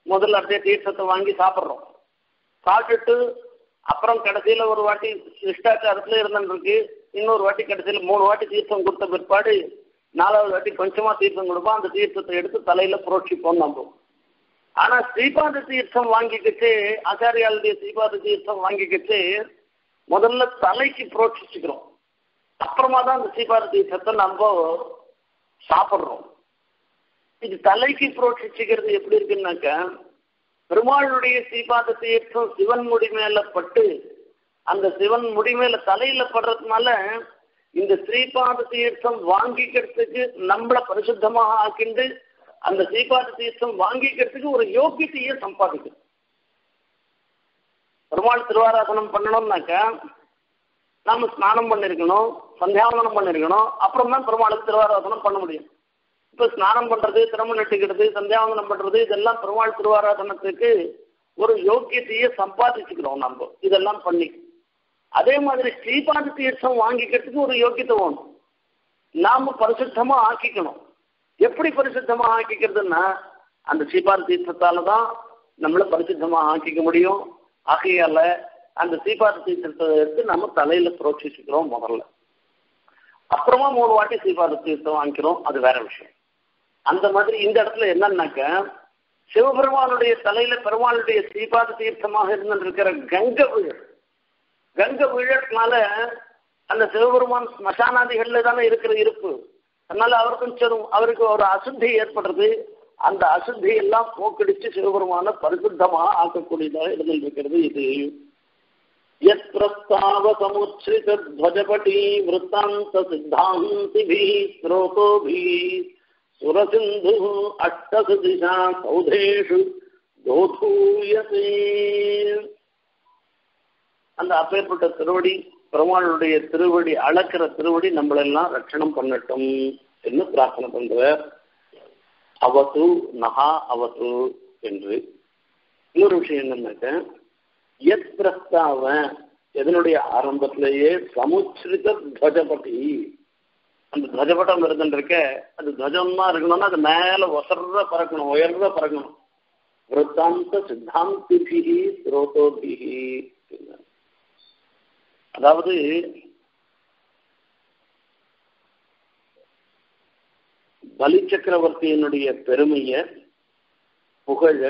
A: முதல்ல அப்படியே தீர்த்தத்தை வாங்கி சாப்பிட்றோம். சாப்பிட்டுட்டு அப்புறம் கடைசியில ஒரு வாட்டி சிஷ்டாச்சாரத்துல இருந்துருக்கு. இன்னொரு வாட்டி கடைசியில மூணு வாட்டி தீர்த்தம் கொடுத்த பிற்பாடு நாலாவது வாட்டி கொஞ்சமா தீர்த்தம் கொடுப்போம். அந்த தீர்த்தத்தை எடுத்து தலையில புரோட்சிப்போம் நம்ம ஆனா ஸ்ரீபாத தீர்த்தம் வாங்கிக்கிட்டு ஆச்சாரியாளுடைய ஸ்ரீபாத தீர்த்தம் வாங்கிக்கிட்டு முதல்ல தலைக்கு புரோட்சிச்சுக்கிறோம். அப்புறமா தான் அந்த ஸ்ரீபாத தீர்த்தத்தை நம்ம சாப்பிட்றோம். இது தலைக்கு புரோட்சிச்சுக்கிறது எப்படி இருக்குன்னாக்கா பெருமாளுடைய ஸ்ரீபாத தீர்த்தம் சிவன் முடி மேல பட்டு அந்த சிவன் முடி மேல தலையில படுறதுனால இந்த ஸ்ரீபாத தீர்த்தம் வாங்கிக்கிறதுக்கு நம்மளை பரிசுத்தமாக ஆக்கிண்டு அந்த ஸ்ரீபாத தீர்த்தம் வாங்கிக்கிறதுக்கு ஒரு யோக்கியத்தையே சம்பாதிக்கும் பெருமாள் திருவாராசனம் பண்ணணும்னாக்கா நாம ஸ்நானம் பண்ணிருக்கணும் சந்தியாவனம் பண்ணிருக்கணும் அப்புறம் தான் பெருமாளுக்கு திருவாராசனம் பண்ண முடியும். இப்ப ஸ்நானம் பண்றது திறமம் நட்டுக்கிறது சந்தியாவந்தனம் பண்றது இதெல்லாம் பெருமாள் திருவாராசனத்துக்கு ஒரு யோக்கியத்தையே சம்பாதிச்சுக்கிறோம் நம்ம இதெல்லாம் பண்ணி. அதே மாதிரி ஸ்ரீபாத தீர்த்தம் வாங்கிக்கிறதுக்கு ஒரு யோக்கியத்தை வேணும். நாம பரிசுத்தமா ஆக்கிக்கணும். எப்படி பரிசுத்தமாக ஆக்கிக்கிறதுன்னா அந்த ஸ்ரீபாத தீர்த்தத்தால தான் நம்மளை பரிசுத்தமா ஆக்கிக்க முடியும். ஆகையால அந்த ஸ்ரீபாத தீர்த்தத்தை எடுத்து நம்ம தலையில புரோட்சிச்சுக்கிறோம் முதல்ல. அப்புறமா மூணு வாட்டி ஸ்ரீபாத தீர்த்தம் வாங்கிக்கிறோம். அது வேற விஷயம். அந்த மாதிரி இந்த இடத்துல என்னன்னாக்க சிவபெருமானுடைய தலையில பெருமானுடைய ஸ்ரீபாத தீர்த்தமாக இருந்திருக்கிற கங்க உயிர் கங்க விழறதுனால அந்த சிவபெருமான் ஸ்மசானாதிகள்ல தானே இருக்கிற இருப்பு. அதனால அவர் கொஞ்சம் அவருக்கு ஒரு அசுத்தி ஏற்படுறது அந்த அசுத்தி எல்லாம் போக்கடிச்சு சிவபெருமான பரிசுத்தமாக ஆக்கக்கூடியதாக இருந்திருக்கிறது இது यत् प्रस्ताव समुच्छ्रित ध्वजपटी वृत्तान्त सिद्धान्तिभिः स्रोतोभिः सुरसिन्धुः अट्टसु दिशा सौधेषु दोधूयते அந்த அப்பேற்பட்ட திருவடி பெருமாளுடைய திருவடி அளக்கிற திருவடி நம்மளெல்லாம் ரட்சணம் பண்ணட்டும் என்று பிரார்த்தனை பண்றார். அவத்து நகா அவத்து என்று. இன்னொரு விஷயம் என்னன்னாக்க எத் பிரஸ்தாவ எதனுடைய ஆரம்பத்திலேயே சமுச்சிரித துவஜபதி. அந்த துவஜபட்டம் இருந்துருக்க அது துவஜமா இருக்கணும்னா அது மேல ஒசர்ற பறக்கணும் உயர்ற பறக்கணும். விருத்தாந்த சித்தாந்திபிகி ஸ்ரோதோபிகி அதாவது பலி சக்கரவர்த்தியினுடைய பெருமைய புகழ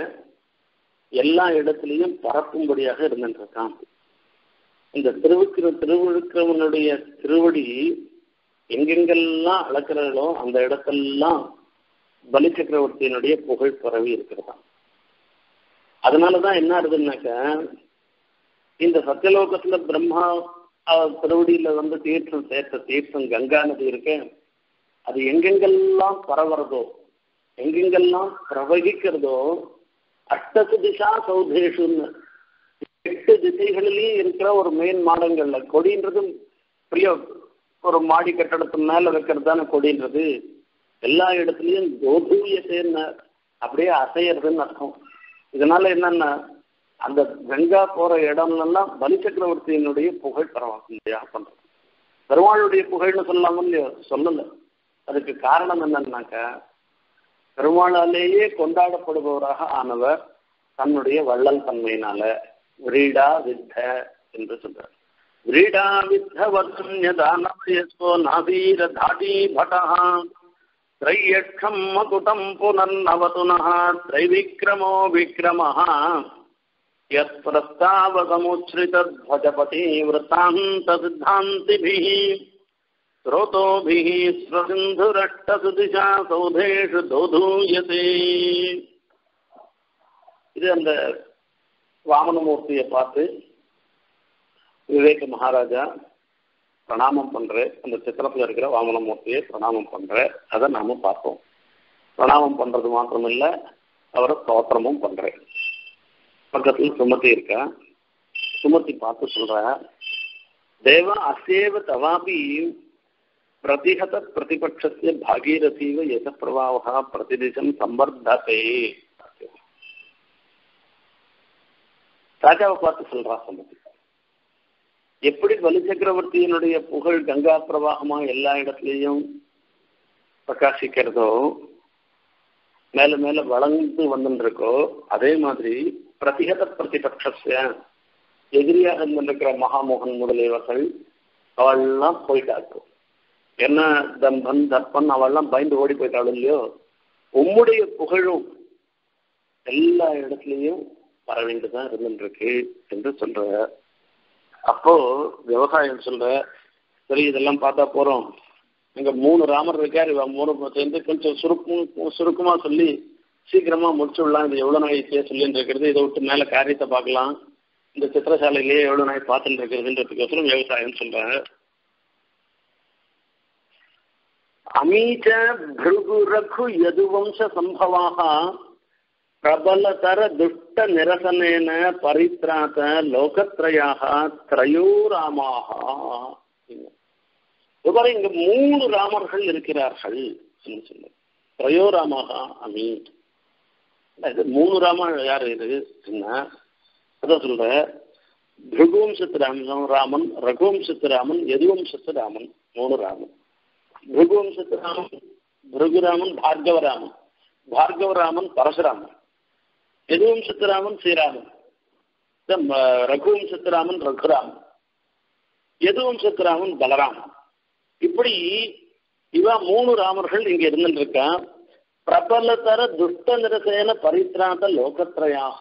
A: எல்லா இடத்துலையும் பரப்பும்படியாக இருந்துருக்கான். இந்த திருவிக்கிர திருவிழுக்கிறவனுடைய திருவடி எங்கெங்கெல்லாம் அளக்கிறார்களோ அந்த இடத்தெல்லாம் பலி சக்கரவர்த்தியினுடைய புகழ் பரவி இருக்கிறதா அதனாலதான் என்ன ஆகுதுன்னாக்க இந்த சத்தியலோகத்துல பிரம்மா திருவடியில வந்து தீர்த்தம் சேர்த்த தீர்த்தம் கங்கா நதி இருக்கு. அது எங்கெங்கெல்லாம் பரவுறதோ எங்கெங்கெல்லாம் பிரவகிக்கிறதோ அஷ்டசு திசா சௌதேஷுன்னு எட்டு திசைகளிலையும் இருக்கிற ஒரு மெயின் மாடங்கள்ல கொடின்றதும் பெரிய ஒரு மாடி கட்டடத்து மேல வைக்கிறது தானே கொடின்றது. எல்லா இடத்துலையும் இடத்துலயும் சேர்ந்த அப்படியே அசையறதுன்னு அர்த்தம். இதனால என்னன்னா அந்த கங்கா போற இடம்லாம் பலி சக்கரவர்த்தியினுடைய புகழ் பரவாயில்ல இல்லையா பண்றோம் பெருமாளுடைய புகழ்னு சொல்லலாமோ சொல்லல. அதுக்கு காரணம் என்னன்னாக்க பெருமாளாலேயே கொண்டாடப்படுபவராக ஆனவர் தன்னுடைய வள்ளல் தன்மையினால விரீடா வித்த என்று சொல்றார். விரீடா வித்த வர்த்தன்யதானோ நாசீர தாடி பட்டா திரையட்சம் மகுடம் புனர்நவதுனா திரைவிக்ரமோ விக்ரமஹா. यत्प्रस्तावसमुच्छ्रितध्वजपति वृत्तान्तसिद्धान्तिभिः स्रोतोभिः स्वसिन्धुरष्टसुदिशा सौधेषु दोधूयते இது அந்த வாமனமூர்த்தியை பார்த்து விவேக மகாராஜா பிரணாமம் பண்ற அந்த சித்திரத்தில் இருக்கிற வாமனமூர்த்தியை பிரணாமம் பண்ற அதை நாம பார்ப்போம் பிரணாமம் பண்றது மாத்திரமில்ல அவரை ஸ்தோத்திரமும் பண்றேன் பக்கத்தில் சுமத்தி இருக்கா. சுமத்தி பார்த்து சொல்ற. தேவா அசேவ தவாபி பிரதிஹத பிரதிபட்சஸ்ய பாகீரசீவ யச பிரபாவா பிரதிதிசம் சம்பர்தத்தை ராஜாவை பார்த்து சொல்றா சுமதி எப்படி பலி சக்கரவர்த்தியினுடைய புகழ் கங்கா பிரவாகமா எல்லா இடத்துலையும் பிரகாசிக்கிறதோ மேல மேல வளர்ந்து வந்துருக்கோ அதே மாதிரி பிரதிகத பிரதிபட்ச எதிரியாக இருந்திருக்கிற மகாமோகன் முதலியவர்கள் அவள்லாம் போயிட்டாக்கும் என்ன தம்பன் தர்ப்பன் அவள்லாம் பயந்து ஓடி போயிட்டாள் இல்லையோ? உம்முடைய புகழும் எல்லா இடத்துலையும் வர தான் இருந்துருக்கு என்று சொல்ற. அப்போ விவசாயம் சொல்ற. சரி இதெல்லாம் பார்த்தா போறோம். இங்க மூணு ராமர் இருக்கார் இவன் மூணு சேர்ந்து கொஞ்சம் சுருக்கம் சுருக்கமா சொல்லி சீக்கிரமா முடிச்சு விடலாம் இது எவ்வளவு நாள் சொல்லின்னு இருக்கிறது இதை விட்டு மேல காரியத்தை பார்க்கலாம். இந்த சித்திரசாலையிலேயே எவ்வளவு நாள் பார்த்துட்டு இருக்கிறதுன்றதுக்கோசரம் விவசாயம் சொல்றாங்க. அமீச்ச பிருகு ரகு யதுவம்ச சம்பவாக பிரபலதர துஷ்ட நிரசனேன பரித்ராத லோகத்ரயாக திரையோ ராமாக இதுவரை இங்க மூணு ராமர்கள் இருக்கிறார்கள் சொல்ல திரையோ ராமாக இது மூணு ராமன் யார் இது? என்ன? அதான் சொல்ற பிருகுவம்சத்து ராமன் ராமன் ரகுவம்சத்து ராமன் எதுவம்சத்து ராமன் மூணு ராமன். பிருகுவம்சத்து ராமன் பிருகுராமன் பார்கவராமன். பார்கவராமன் பரசுராமன். எதுவம்சத்துராமன் ஸ்ரீராமன். ரகுவம்சத்துராமன் ரகுராமன். எதுவம்சத்துராமன் பலராமன். இப்படி இவா மூணு ராமர்கள் இங்க இருந்துட்டு இருக்கான் பிரபலதர துஷ்ட நிரசேன பரித்ராந்த லோகத்ரயாக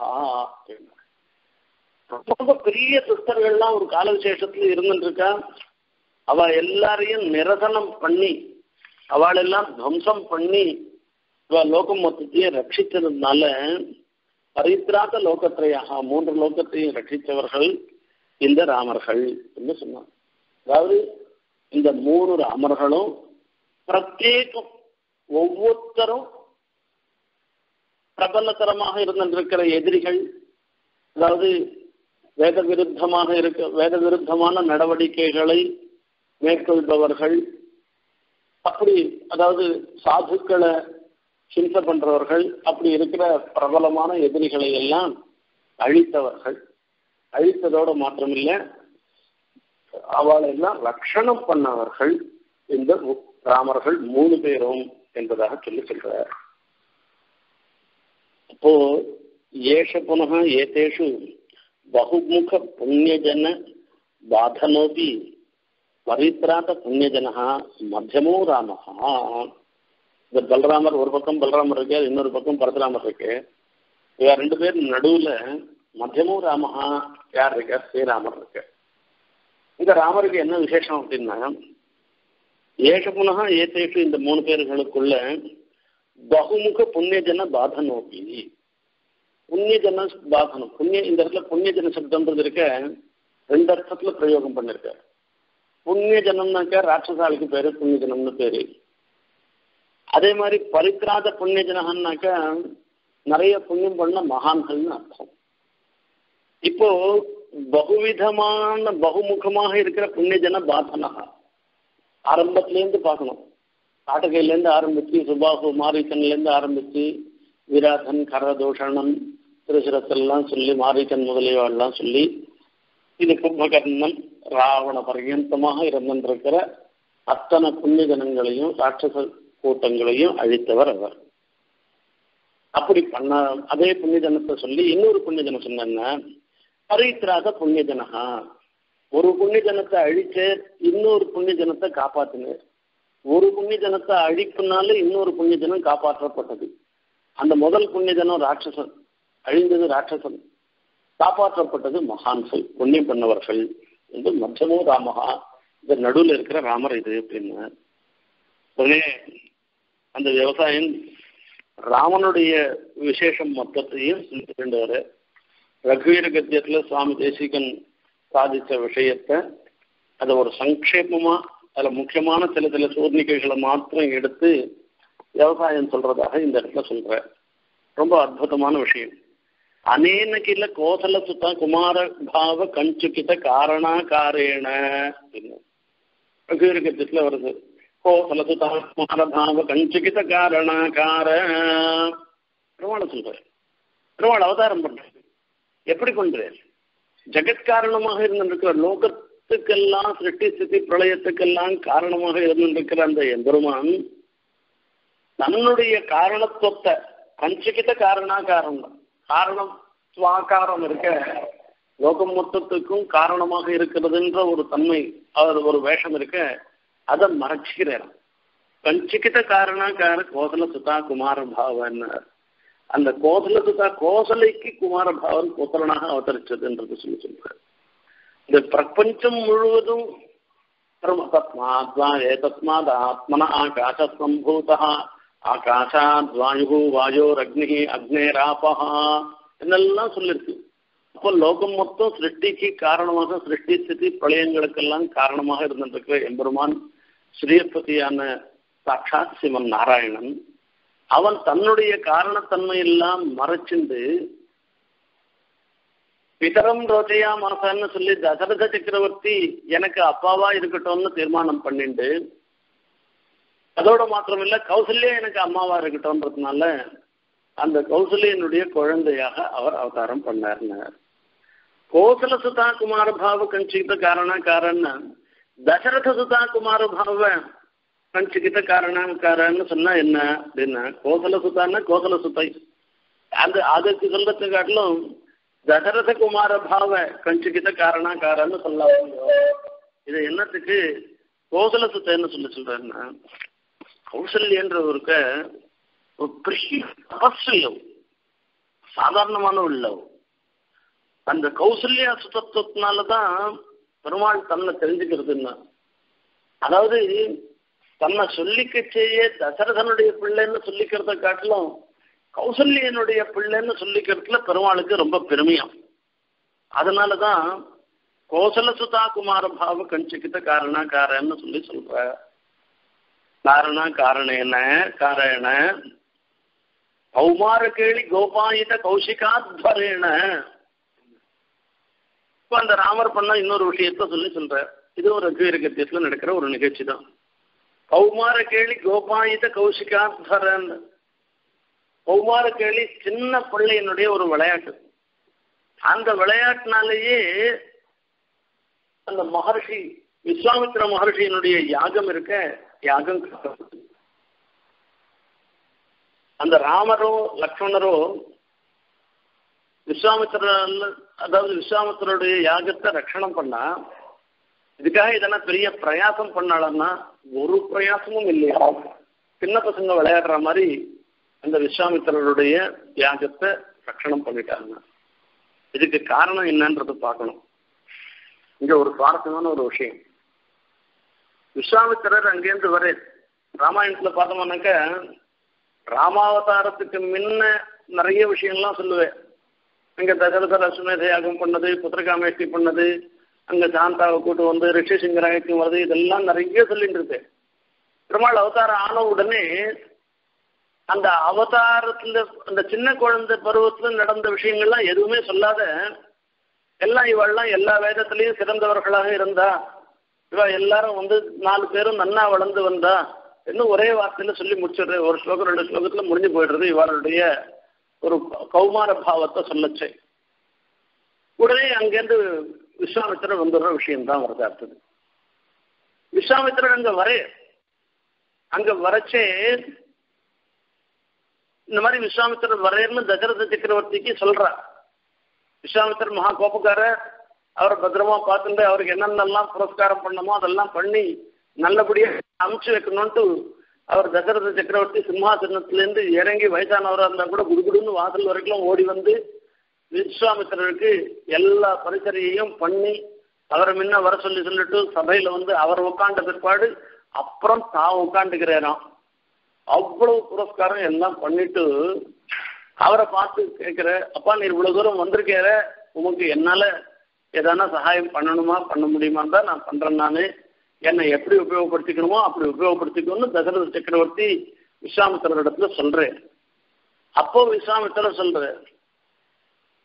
A: ரொம்ப பெரிய துஷ்டர்கள்லாம் ஒரு கால விசேஷத்துல இருந்துருக்கா? அவ எல்லாரையும் நிரசனம் பண்ணி அவளெல்லாம் துவம்சம் பண்ணி இவ லோகம் மொத்தத்தையும் ரட்சித்ததுனால பரித்ராத லோகத்திரையாக மூன்று லோகத்தையும் ரட்சித்தவர்கள் இந்த ராமர்கள் என்று சொன்னார் அதாவது இந்த மூணு ராமர்களும் பிரத்யேகம் ஒவ்வொருத்தரும் பிரபலத்தரமாக இருந்திருக்கிற எதிரிகள் அதாவது வேத விருத்தமாக இருக்க வேத விருத்தமான நடவடிக்கைகளை மேற்கொள்பவர்கள் அப்படி அதாவது சாதுக்களை ஹிம்சை பண்றவர்கள் அப்படி இருக்கிற பிரபலமான எதிரிகளை எல்லாம் அழித்தவர்கள். அழித்ததோடு மாற்றமில்லை அவளை எல்லாம் ரட்சணம் பண்ணவர்கள் இந்த ராமர்கள் மூணு பேரும் என்பதாக சொல்லி சொல்றார் அப்போ ஏஷ புனக ஏதேஷு பகுமுக புண்ணியஜன பாதனோபி பரித்ராத புண்ணியஜனா மத்தியமோ ராமஹா. இந்த பலராமர் ஒரு பக்கம் பலராமர் இருக்கு இன்னொரு பக்கம் பரசுராமர் இருக்கு. இவ ரெண்டு பேர் நடுவுல மத்தியமோ ராமஹா யார் இருக்க? ஸ்ரீராமர் இருக்கு. இந்த ராமருக்கு என்ன விசேஷம் அப்படின்னா ஏஷ புனகா ஏதேஷு இந்த மூணு பேர்களுக்குள்ள பகுமுக புண்ணியஜன பாதனோபி. புண்ணியஜன பாதனம். புண்ணிய இந்த இடத்துல புண்ணியஜன சப்தம்ன்றது இருக்க. ரெண்டு அர்த்தத்துல பிரயோகம் பண்ணிருக்க புண்ணியஜனம்னாக்க ராட்சசாலிக்கு பேரு புண்ணியஜனம்னு பேரு. அதே மாதிரி பரித்ராத புண்ணியஜனகன்னாக்க நிறைய புண்ணியம் பண்ண மகான்கள்னு அர்த்தம். இப்போ பகுவிதமான பகுமுகமாக இருக்கிற புண்ணியஜன பாதனகா. ஆரம்பத்திலேருந்து பார்க்கணும் காட்டுகையிலேருந்து ஆரம்பித்து சுபாகு மாரிக்கன்லேருந்து ஆரம்பித்து விராதன் கரதூஷணம் திருசிரத்தெல்லாம் சொல்லி மாரிக்கன் முதலியவெல்லாம் சொல்லி இது கும்பகர்ணன் ராவண பர்யந்தமாக இருந்திருக்கிற அத்தனை புண்ணியஜனங்களையும் ராட்சச கூட்டங்களையும் அழித்தவர் அவர். அப்படி பண்ண அதே புண்ணியஜனத்தை சொல்லி இன்னொரு புண்ணியஜனம் சொன்ன பரித்ராக புண்ணியஜனகா. ஒரு புண்ணிய தினத்தை அழிச்சு இன்னொரு புண்ணிய தினத்தை காப்பாத்தினார். ஒரு புண்ணிய ஜனத்தை அழிப்புனால இன்னொரு புண்ணிய ஜனம் காப்பாற்றப்பட்டது. அந்த முதல் புண்ணிய ஜனம் ராட்சசன். அழிந்தது ராட்சசன். காப்பாற்றப்பட்டது மகான்கள் புண்ணியம் பண்ணவர்கள் என்று மற்றமோ ராமகா இந்த நடுவில் இருக்கிற ராமர் இது அப்படின்னு. உடனே அந்த விவசாயம் ராமனுடைய விசேஷம் மொத்தத்தையும் சொல்லிட்டு வர ரகுவீர கத்தியத்தில் சுவாமி தேசிகன் சாதித்த விஷயத்த அதை ஒரு சங்கேபமாக அதில் முக்கியமான சில சில சூர்ணிகைகளை மாத்திரம் எடுத்து விவசாயம் சொல்றதாக இந்த இடத்துல சொல்ற ரொம்ப அற்புதமான விஷயம். அனேன கில கோசல சுத்த குமார பாவ கஞ்சுக்கிட்ட காரணா காரேன கத்தியத்துல வருது. கோசல சுத்தா குமார பாவ கஞ்சுக்கிட்ட காரணா கார. பெருமாளை சொல்றாரு. பெருமாள் அவதாரம் பண்றாரு. எப்படி கொண்டு ஜெகத் காரணமாக இருந்திருக்கிற சத்துக்கெல்லாம் சிருஷ்டி சித்தி பிரளயத்துக்கெல்லாம் காரணமாக இருந்திருக்கிற அந்த எம்பெருமான் தன்னுடைய காரணத்துவத்தை கஞ்சிக்கிட்ட காரணா காரணம் காரணம் சுவாகாரம் இருக்க லோகம் மொத்தத்துக்கும் காரணமாக இருக்கிறதுன்ற ஒரு தன்மை அவர் ஒரு வேஷம் இருக்க அதை மறைச்சிக்கிறார். பஞ்சிகித காரணாக்கார கோசல சுதா குமார பாவன்னார். அந்த கோசல சுதா கோசலைக்கு குமார பாவன் புத்திரனாக அவதரிச்சதுன்றது சொல்லி சொல்றார். இந்த பிரபஞ்சம் முழுவதும் தஸ்மாத் ஏதஸ்மாத் ஆத்மன ஆகாச சம்பூத ஆகாஷாத் வாயு வாயோரக்னி அக்னேராபா என்னெல்லாம் சொல்லிருக்கு. அப்போ லோகம் மொத்தம் சிருஷ்டிக்கு காரணமாக சிருஷ்டி ஸ்திதி பிரளயங்களுக்கெல்லாம் காரணமாக இருந்திருக்கிற எம்பெருமான். ஸ்ரீபதியான சாட்சாத் சிவன் நாராயணன். அவன் தன்னுடைய காரணத்தன்மையெல்லாம் மறைச்சிண்டு பிதரம் ரோஜையா மாசான்னு சொல்லி தசரத சக்கரவர்த்தி எனக்கு அப்பாவா இருக்கட்டும்னு தீர்மானம் பண்ணிண்டு அதோட மாத்திரம் இல்ல கௌசல்யா எனக்கு அம்மாவா இருக்கட்டும்ன்றதுனால அந்த கௌசல்யனுடைய குழந்தையாக அவர் அவதாரம் பண்ணார்னார். கோசல சுதா குமார பாவ கஞ்சிகித காரண காரன்னா தசரத சுதா குமார பாவ கஞ்சிகித காரண காரன்னு சொன்னா என்ன அப்படின்னா கோசல சுதான்னா கோசல சுத்தை அந்த அதுக்கு சொல்றதுக்கு காட்டிலும் தசரத குமார பாவ கஞ்சுக்கிட்ட காரணாக்காரன்னு காரன்னு சொல்லலாம் இது என்னத்துக்கு கோசல என்ன சொல்லி சொல்றாருன்னா கௌசல்யன்றவருக்க ஒரு பெரிய தபஸ்வியம் சாதாரணமான உள்ளவ் அந்த கௌசல்யா சுத்தத்துவத்தினாலதான் பெருமாள் தன்னை தெரிஞ்சுக்கிறதுன்னா. அதாவது தன்னை சொல்லிக்க செய்ய தசரதனுடைய பிள்ளைன்னு சொல்லிக்கிறத காட்டிலும் கௌசல்யனுடைய பிள்ளைன்னு சொல்லிக்கிறதுல பெருமாளுக்கு ரொம்ப பெருமையம். அதனாலதான் கோசல சுதா குமார பாவ கஞ்சிக்கிட்ட காரணாக்காரன்னு சொல்லி சொல்ற. காரண காரணேன காரண கௌமார கேளி கோபாயித கௌசிகாத்வரேன. இப்ப அந்த ராமர் பண்ண இன்னொரு விஷயத்த சொல்லி சொல்ற. இது ஒரு ரகுவீரகத்தியத்துல நடக்கிற ஒரு நிகழ்ச்சி தான் கௌமார கேளி கோபாயித கௌசிகாத்வரன் கௌமார கேள்வி சின்ன பிள்ளையினுடைய ஒரு விளையாட்டு. அந்த விளையாட்டுனாலேயே அந்த மகர்ஷி விஸ்வாமித்ர மகர்ஷியினுடைய யாகம் இருக்க யாகம் அந்த ராமரோ லக்ஷ்மணரோ விஸ்வாமித்திர அதாவது விஸ்வாமித்திரருடைய யாகத்தை ரட்சணம் பண்ணா இதுக்காக இதெல்லாம் பெரிய பிரயாசம் பண்ணாலன்னா ஒரு பிரயாசமும் இல்லையா? சின்ன பசங்க விளையாடுற மாதிரி அந்த விஸ்வாமித்திரருடைய தியாகத்தை ரட்சணம் பண்ணிட்டாங்க. இதுக்கு காரணம் என்னன்றது பார்க்கணும். இங்க ஒரு சுவாரஸ்யமான ஒரு விஷயம். விஸ்வாமித்திரர் அங்கேருந்து வர ராமாயணத்துல பார்த்தோம்னாக்க ராமாவதாரத்துக்கு முன்ன நிறைய விஷயம்லாம் சொல்லுவேன். அங்க தசரத அஸ்வமேத பண்ணது புத்திரகாமேஷ்டி பண்ணது அங்க சாந்தாவை கூட்டு வந்து ரிஷி சிங்கராயத்தையும் வருது இதெல்லாம் நிறைய சொல்லிட்டு இருக்கு பெருமாள் அவதாரம் ஆன உடனே அந்த அவதாரத்துல அந்த சின்ன குழந்தை பருவத்துல நடந்த விஷயங்கள்லாம் எதுவுமே சொல்லாத எல்லாம் இவள்லாம் எல்லா வேதத்திலையும் சிறந்தவர்களாக இருந்தா இவ எல்லாரும் வந்து நாலு பேரும் நன்னா வளர்ந்து வந்தா இன்னும் ஒரே வார்த்தையில சொல்லி முடிச்சிடுறது ஒரு ஸ்லோகம் ரெண்டு ஸ்லோகத்துல முடிஞ்சு போயிடுறது இவருடைய ஒரு கௌமார பாவத்தை சொல்லச்சு. உடனே அங்கேருந்து விஸ்வாமித்திரர் வந்துடுற விஷயம்தான் வருது அடுத்தது. விஸ்வாமித்திரர் அங்க வர அங்க வரச்சே இந்த மாதிரி விஸ்வாமித்திரர் வரேன்னு தசரத சக்கரவர்த்திக்கு சொல்றார். விஸ்வாமித்திரர் மகா கோபக்காரர். அவரை பத்திரமா பார்த்துட்டு அவருக்கு என்னென்னலாம் புரஸ்காரம் பண்ணணுமோ அதெல்லாம் பண்ணி நல்லபடியா அமுச்சு வைக்கணும்ட்டு அவர் தசரத சக்கரவர்த்தி சிம்மாசனத்திலேருந்து இறங்கி வயசானவராக இருந்தால் கூட குடுகுடுன்னு வாசல் வரைக்கும் ஓடி வந்து விஸ்வாமித்திரருக்கு எல்லா பரிசரையையும் பண்ணி அவரை முன்ன வர சொல்லி சொல்லிட்டு சபையில வந்து அவர் உட்காண்ட பிற்பாடு அப்புறம் தான் உட்காந்துக்கிறேனாம் அவ்வளவு புரஸ்காரம் எல்லாம் பண்ணிட்டு அவரை பார்த்து கேட்கிற அப்பா நீ இவ்வளவு தூரம் வந்திருக்கிற. உமக்கு என்னால எதனா சகாயம் பண்ணணுமா? பண்ண முடியுமான்னு தான் நான் பண்றேன் நானு. என்னை எப்படி உபயோகப்படுத்திக்கணுமோ அப்படி உபயோகப்படுத்திக்கணும்னு தசரத சக்கரவர்த்தி விஸ்வாமித்திரர் இடத்துல சொல்றேன் அப்போ விஸ்வாமித்திரர் சொல்ற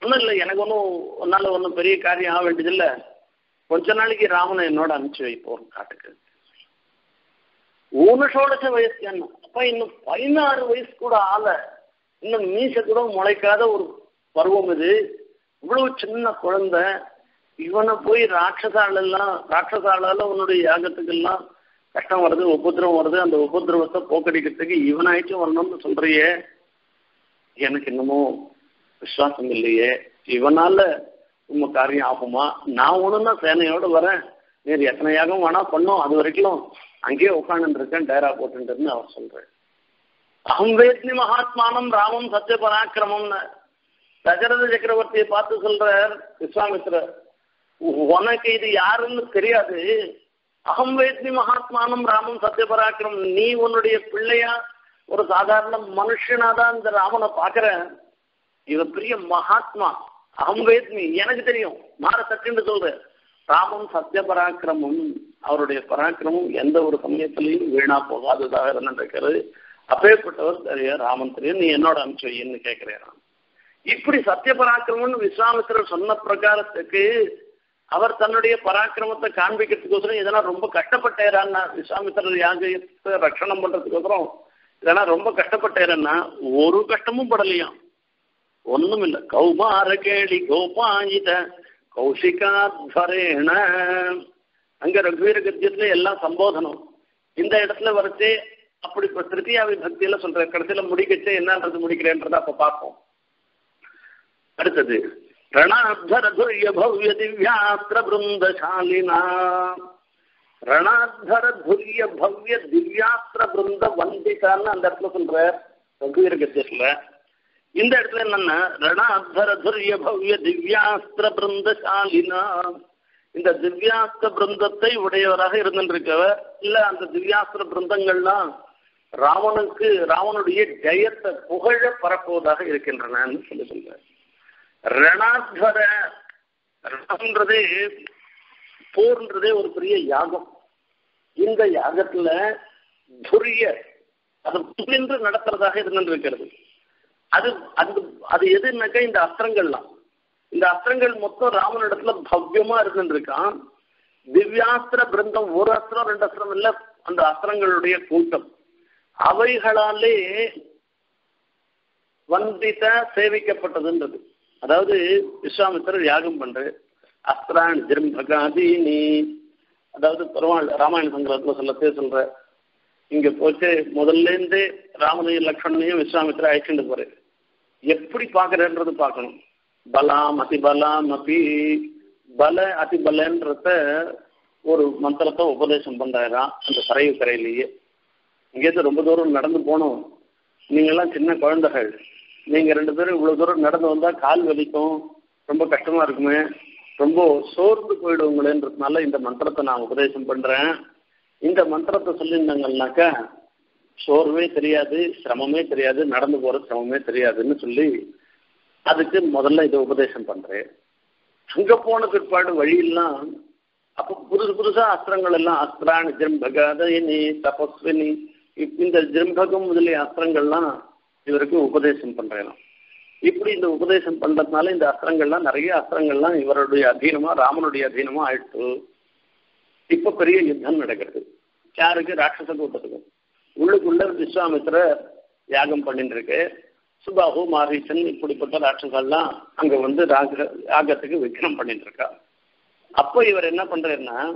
A: ஒன்றும் இல்லை எனக்கு ஒன்றும் ஒன்னால ஒன்றும் பெரிய காரியம் ஆக வேண்டியதில்லை. கொஞ்ச நாளைக்கு ராமனை என்னோட அனுப்பிச்சு வைப்போம் காட்டுக்கு. ஊனஷோடச வயசு என்ன? அப்ப இன்னும் பதினாறு வயசு கூட ஆல இன்னும் மீச கூட முளைக்காத ஒரு பருவம் இது. இவ்வளவு சின்ன குழந்தை. இவனை போய் ராட்சசாலெல்லாம் ராட்சசாலால உன்னுடைய யாகத்துக்கெல்லாம் கஷ்டம் வருது உபத்திரவம் வருது. அந்த உபத்திரவத்தை போக்கடிக்கிறதுக்கு இவனாச்சும் வரணும்னு சொல்றியே. எனக்கு இன்னமும் விசுவாசம் இல்லையே. இவனால உங்க காரியம் ஆகுமா? நான் ஒண்ணுன்னா சேனையோட வரேன். நீர் எத்தனை யாகம் வேணா பண்ணும். அது வரைக்கும் அங்கேயே உட்காந்துருக்கேன் டேரா போட்டுன்னு அவர் சொல்றாரு. அகம் வேத்னி மகாத்மானம் ராமம் சத்திய பராக்கிரமம்னு தசரத சக்கரவர்த்தியை பார்த்து சொல்றார் விஸ்வாமித்திரர். உனக்கு இது யாருன்னு தெரியாது. அகம் வேத்னி மகாத்மானம் ராமம் சத்திய பராக்கிரமம் நீ உன்னுடைய பிள்ளையா? ஒரு சாதாரண மனுஷனாதான் இந்த ராமனை பாக்குறேன் இவ பெரிய மகாத்மா. அகம் வேத்னி எனக்கு தெரியும். மாற சட்டுன்னு சொல்றேன். ராமம் சத்திய பராக்கிரமம் அவருடைய பராக்கிரமம் எந்த ஒரு சமயத்திலையும் வீணா போகாததாக இருந்திருக்கிறது. அப்பேற்பட்டவர் தெரிய ராமன் தெரியும் நீ என்னோட அனுப்பிச்சு வைன்னு கேட்கிறேன் இப்படி சத்திய பராக்கிரமம்னு விஸ்வாமித்திரர் சொன்ன பிரகாரத்துக்கு அவர் தன்னுடைய பராக்கிரமத்தை காண்பிக்கிறதுக்கோசரம் இதெல்லாம் ரொம்ப கஷ்டப்பட்டேரான்னா விஸ்வாமித்திரர் யாகத்தை ரட்சணம் பண்றதுக்கோசரம் இதெல்லாம் ரொம்ப கஷ்டப்பட்டேரன்னா ஒரு கஷ்டமும் படலையாம். ஒண்ணும் இல்லை கௌமார கேளி கோபாயித கௌஷிகாத்வரேண அங்க ரகுவீர கத்தியத்துல எல்லாம் சம்போதனம். இந்த இடத்துல வரைச்சு அப்படி இப்ப திருத்தியா பக்தியில சொல்ற கடைசியில முடிக்கச்சு என்னன்றது முடிக்கிறேன்றத அப்ப பார்ப்போம். அடுத்தது ரணாத்வரதுரிய பவ்ய திவ்யாஸ்திர பிருந்தசாலினா ரணாத்வர துரிய பவ்ய திவ்யாஸ்திர பிருந்த வந்திகான்னு அந்த இடத்துல சொல்ற ரகுவீர கத்தியத்துல இந்த இடத்துல என்னன்னா ரணாத்வர துரிய பவ்ய திவ்யாஸ்திர பிருந்தசாலினா இந்த திவ்யாஸ்திர பிருந்தத்தை உடையவராக இருந்திருக்கவர். இல்ல அந்த திவ்யாஸ்திர பிருந்தங்கள்லாம் ராவனுக்கு ராவனுடைய ஜெயத்தை புகழ பரப்புவதாக இருக்கின்றனன்னு சொல்லி ரணாத்வர ரணம்ன்றதே போர்ன்றதே ஒரு பெரிய யாகம். இந்த யாகத்துல துரிய அது புகின்று நடத்துறதாக இருந்திருக்கிறது. அது அது அது எதுனாக்கா இந்த அஸ்திரங்கள்லாம். இந்த அஸ்திரங்கள் மொத்தம் ராமனிடத்துல பவ்யமா இருந்துருக்கான் திவ்யாஸ்திர பிருந்தம் ஒரு அஸ்திரம் ரெண்டு அஸ்திரம் இல்ல அந்த அஸ்திரங்களுடைய கூட்டம். அவைகளாலே வந்தித சேவிக்கப்பட்டதுன்றது. அதாவது விஸ்வாமித்திரர் யாகம் பண்ற அஸ்திரான் ஜிரும்பகாதீனி அதாவது பெருமாள் ராமாயண சங்கரத்துல சொல்லத்தே சொல்ற இங்க போச்சு முதல்ல இருந்தே ராமனையும் லக்ஷ்மணனையும் விஸ்வாமித்திர அழைச்சிட்டு போறேன் எப்படி பாக்குறன்றது பார்க்கணும். பலாம் அதிபலாம் அபி பல அதிபலன்றத ஒரு மந்திரத்தை உபதேசம் பண்றாராம் அந்த கரைவு கரையிலேயே. இங்கேருந்து ரொம்ப தூரம் நடந்து போனோம். நீங்கெல்லாம் சின்ன குழந்தைகள். நீங்க ரெண்டு பேரும் இவ்வளவு தூரம் நடந்து வந்தா கால் வலிக்கும் ரொம்ப கஷ்டமா இருக்குமே. ரொம்ப சோர்ந்து போயிடுவங்களேன்றதுனால இந்த மந்திரத்தை நான் உபதேசம் பண்றேன். இந்த மந்திரத்தை சொல்லியிருந்தாங்கன்னாக்கா சோர்வே தெரியாது சிரமமே தெரியாது நடந்து போற சிரமமே தெரியாதுன்னு சொல்லி அதுக்கு முதல்ல இதை உபதேசம் பண்றேன். அங்க போன பிற்பாடு வழியெல்லாம் அப்போ புதுசு புதுசா அஸ்திரங்கள் எல்லாம் அஸ்திராணி ஜிம்பகாதயினி தபஸ்வினி இந்த ஜிரம்பகம் முதலிய அஸ்திரங்கள்லாம் இவருக்கு உபதேசம் பண்றேன் இப்படி இந்த உபதேசம் பண்றதுனால இந்த அஸ்திரங்கள்லாம் நிறைய அஸ்திரங்கள்லாம் இவருடைய அதீனமா ராமனுடைய அதீனமா ஆயிட்டு இப்ப பெரிய யுத்தம் நடக்கிறது. யாருக்கு? ராட்சச கூட்டத்துக்கு. உள்ளுக்குள்ள விஸ்வாமித்திர யாகம் பண்ணிட்டு இருக்கு சுபாகு மாரீசன் இப்படிப்பட்ட ராட்சசெல்லாம் அங்க வந்து ராக யாகத்துக்கு விக்ரம் பண்ணிட்டு இருக்கா அப்போ இவர் என்ன பண்றாருன்னா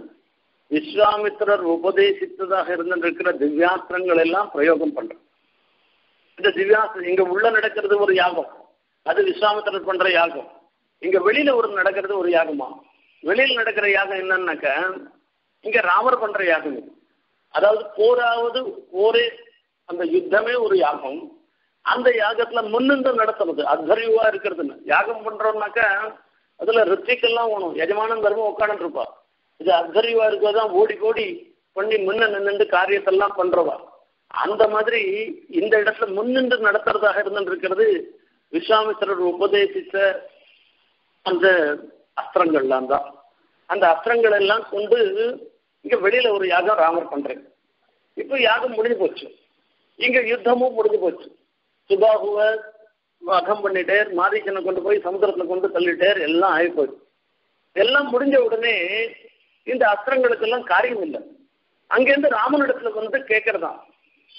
A: விஸ்வாமித்திரர் உபதேசித்ததாக இருந்திருக்கிற திவ்யாஸ்திரங்கள் எல்லாம் பிரயோகம் பண்ற இந்த திவ்யாஸ்திரம் இங்க உள்ள நடக்கிறது ஒரு யாகம். அது விஸ்வாமித்திரர் பண்ற யாகம். இங்க வெளியில ஒரு நடக்கிறது ஒரு யாகமா? வெளியில் நடக்கிற யாகம் என்னன்னாக்க இங்க ராமர் பண்ற யாகம் இது. அதாவது போராவது போரே அந்த யுத்தமே ஒரு யாகம். அந்த யாகத்துல முன்னின்று நடத்துறது. அத்தறிவா இருக்கிறதுன்னு. யாகம் பண்றோம்னாக்கா அதுல ரித்திக்கெல்லாம் வேணும் எஜமானம் தர்மம் உட்காந்து இருப்பா. இது அத்தறிவா இருக்கிறதான் ஓடி ஓடி பண்ணி முன்ன நின்று காரியத்தெல்லாம் பண்றவா. அந்த மாதிரி இந்த இடத்துல முன்னின்று நடத்துறதாக இருந்துருக்கிறது விஸ்வாமித்திரர் உபதேசித்த அந்த அஸ்திரங்கள்லாம் தான். அந்த அஸ்திரங்கள் எல்லாம் கொண்டு இங்க வெளியில ஒரு யாகம் ராமர் பண்றேன். இப்போ யாகம் முடிஞ்சு போச்சு. இங்க யுத்தமும் முடிஞ்சு போச்சு. சுபாகுவ அகம் பண்ணிட்டேர் மாரீச்சனை கொண்டு போய் சமுதிரத்துல கொண்டு தள்ளிட்டேர் எல்லாம் ஆகி போச்சு. எல்லாம் முடிஞ்ச உடனே இந்த அஸ்திரங்களுக்கெல்லாம் காரியம் இல்லை. அங்கேருந்து ராமனிடத்துல வந்து கேட்கறதான்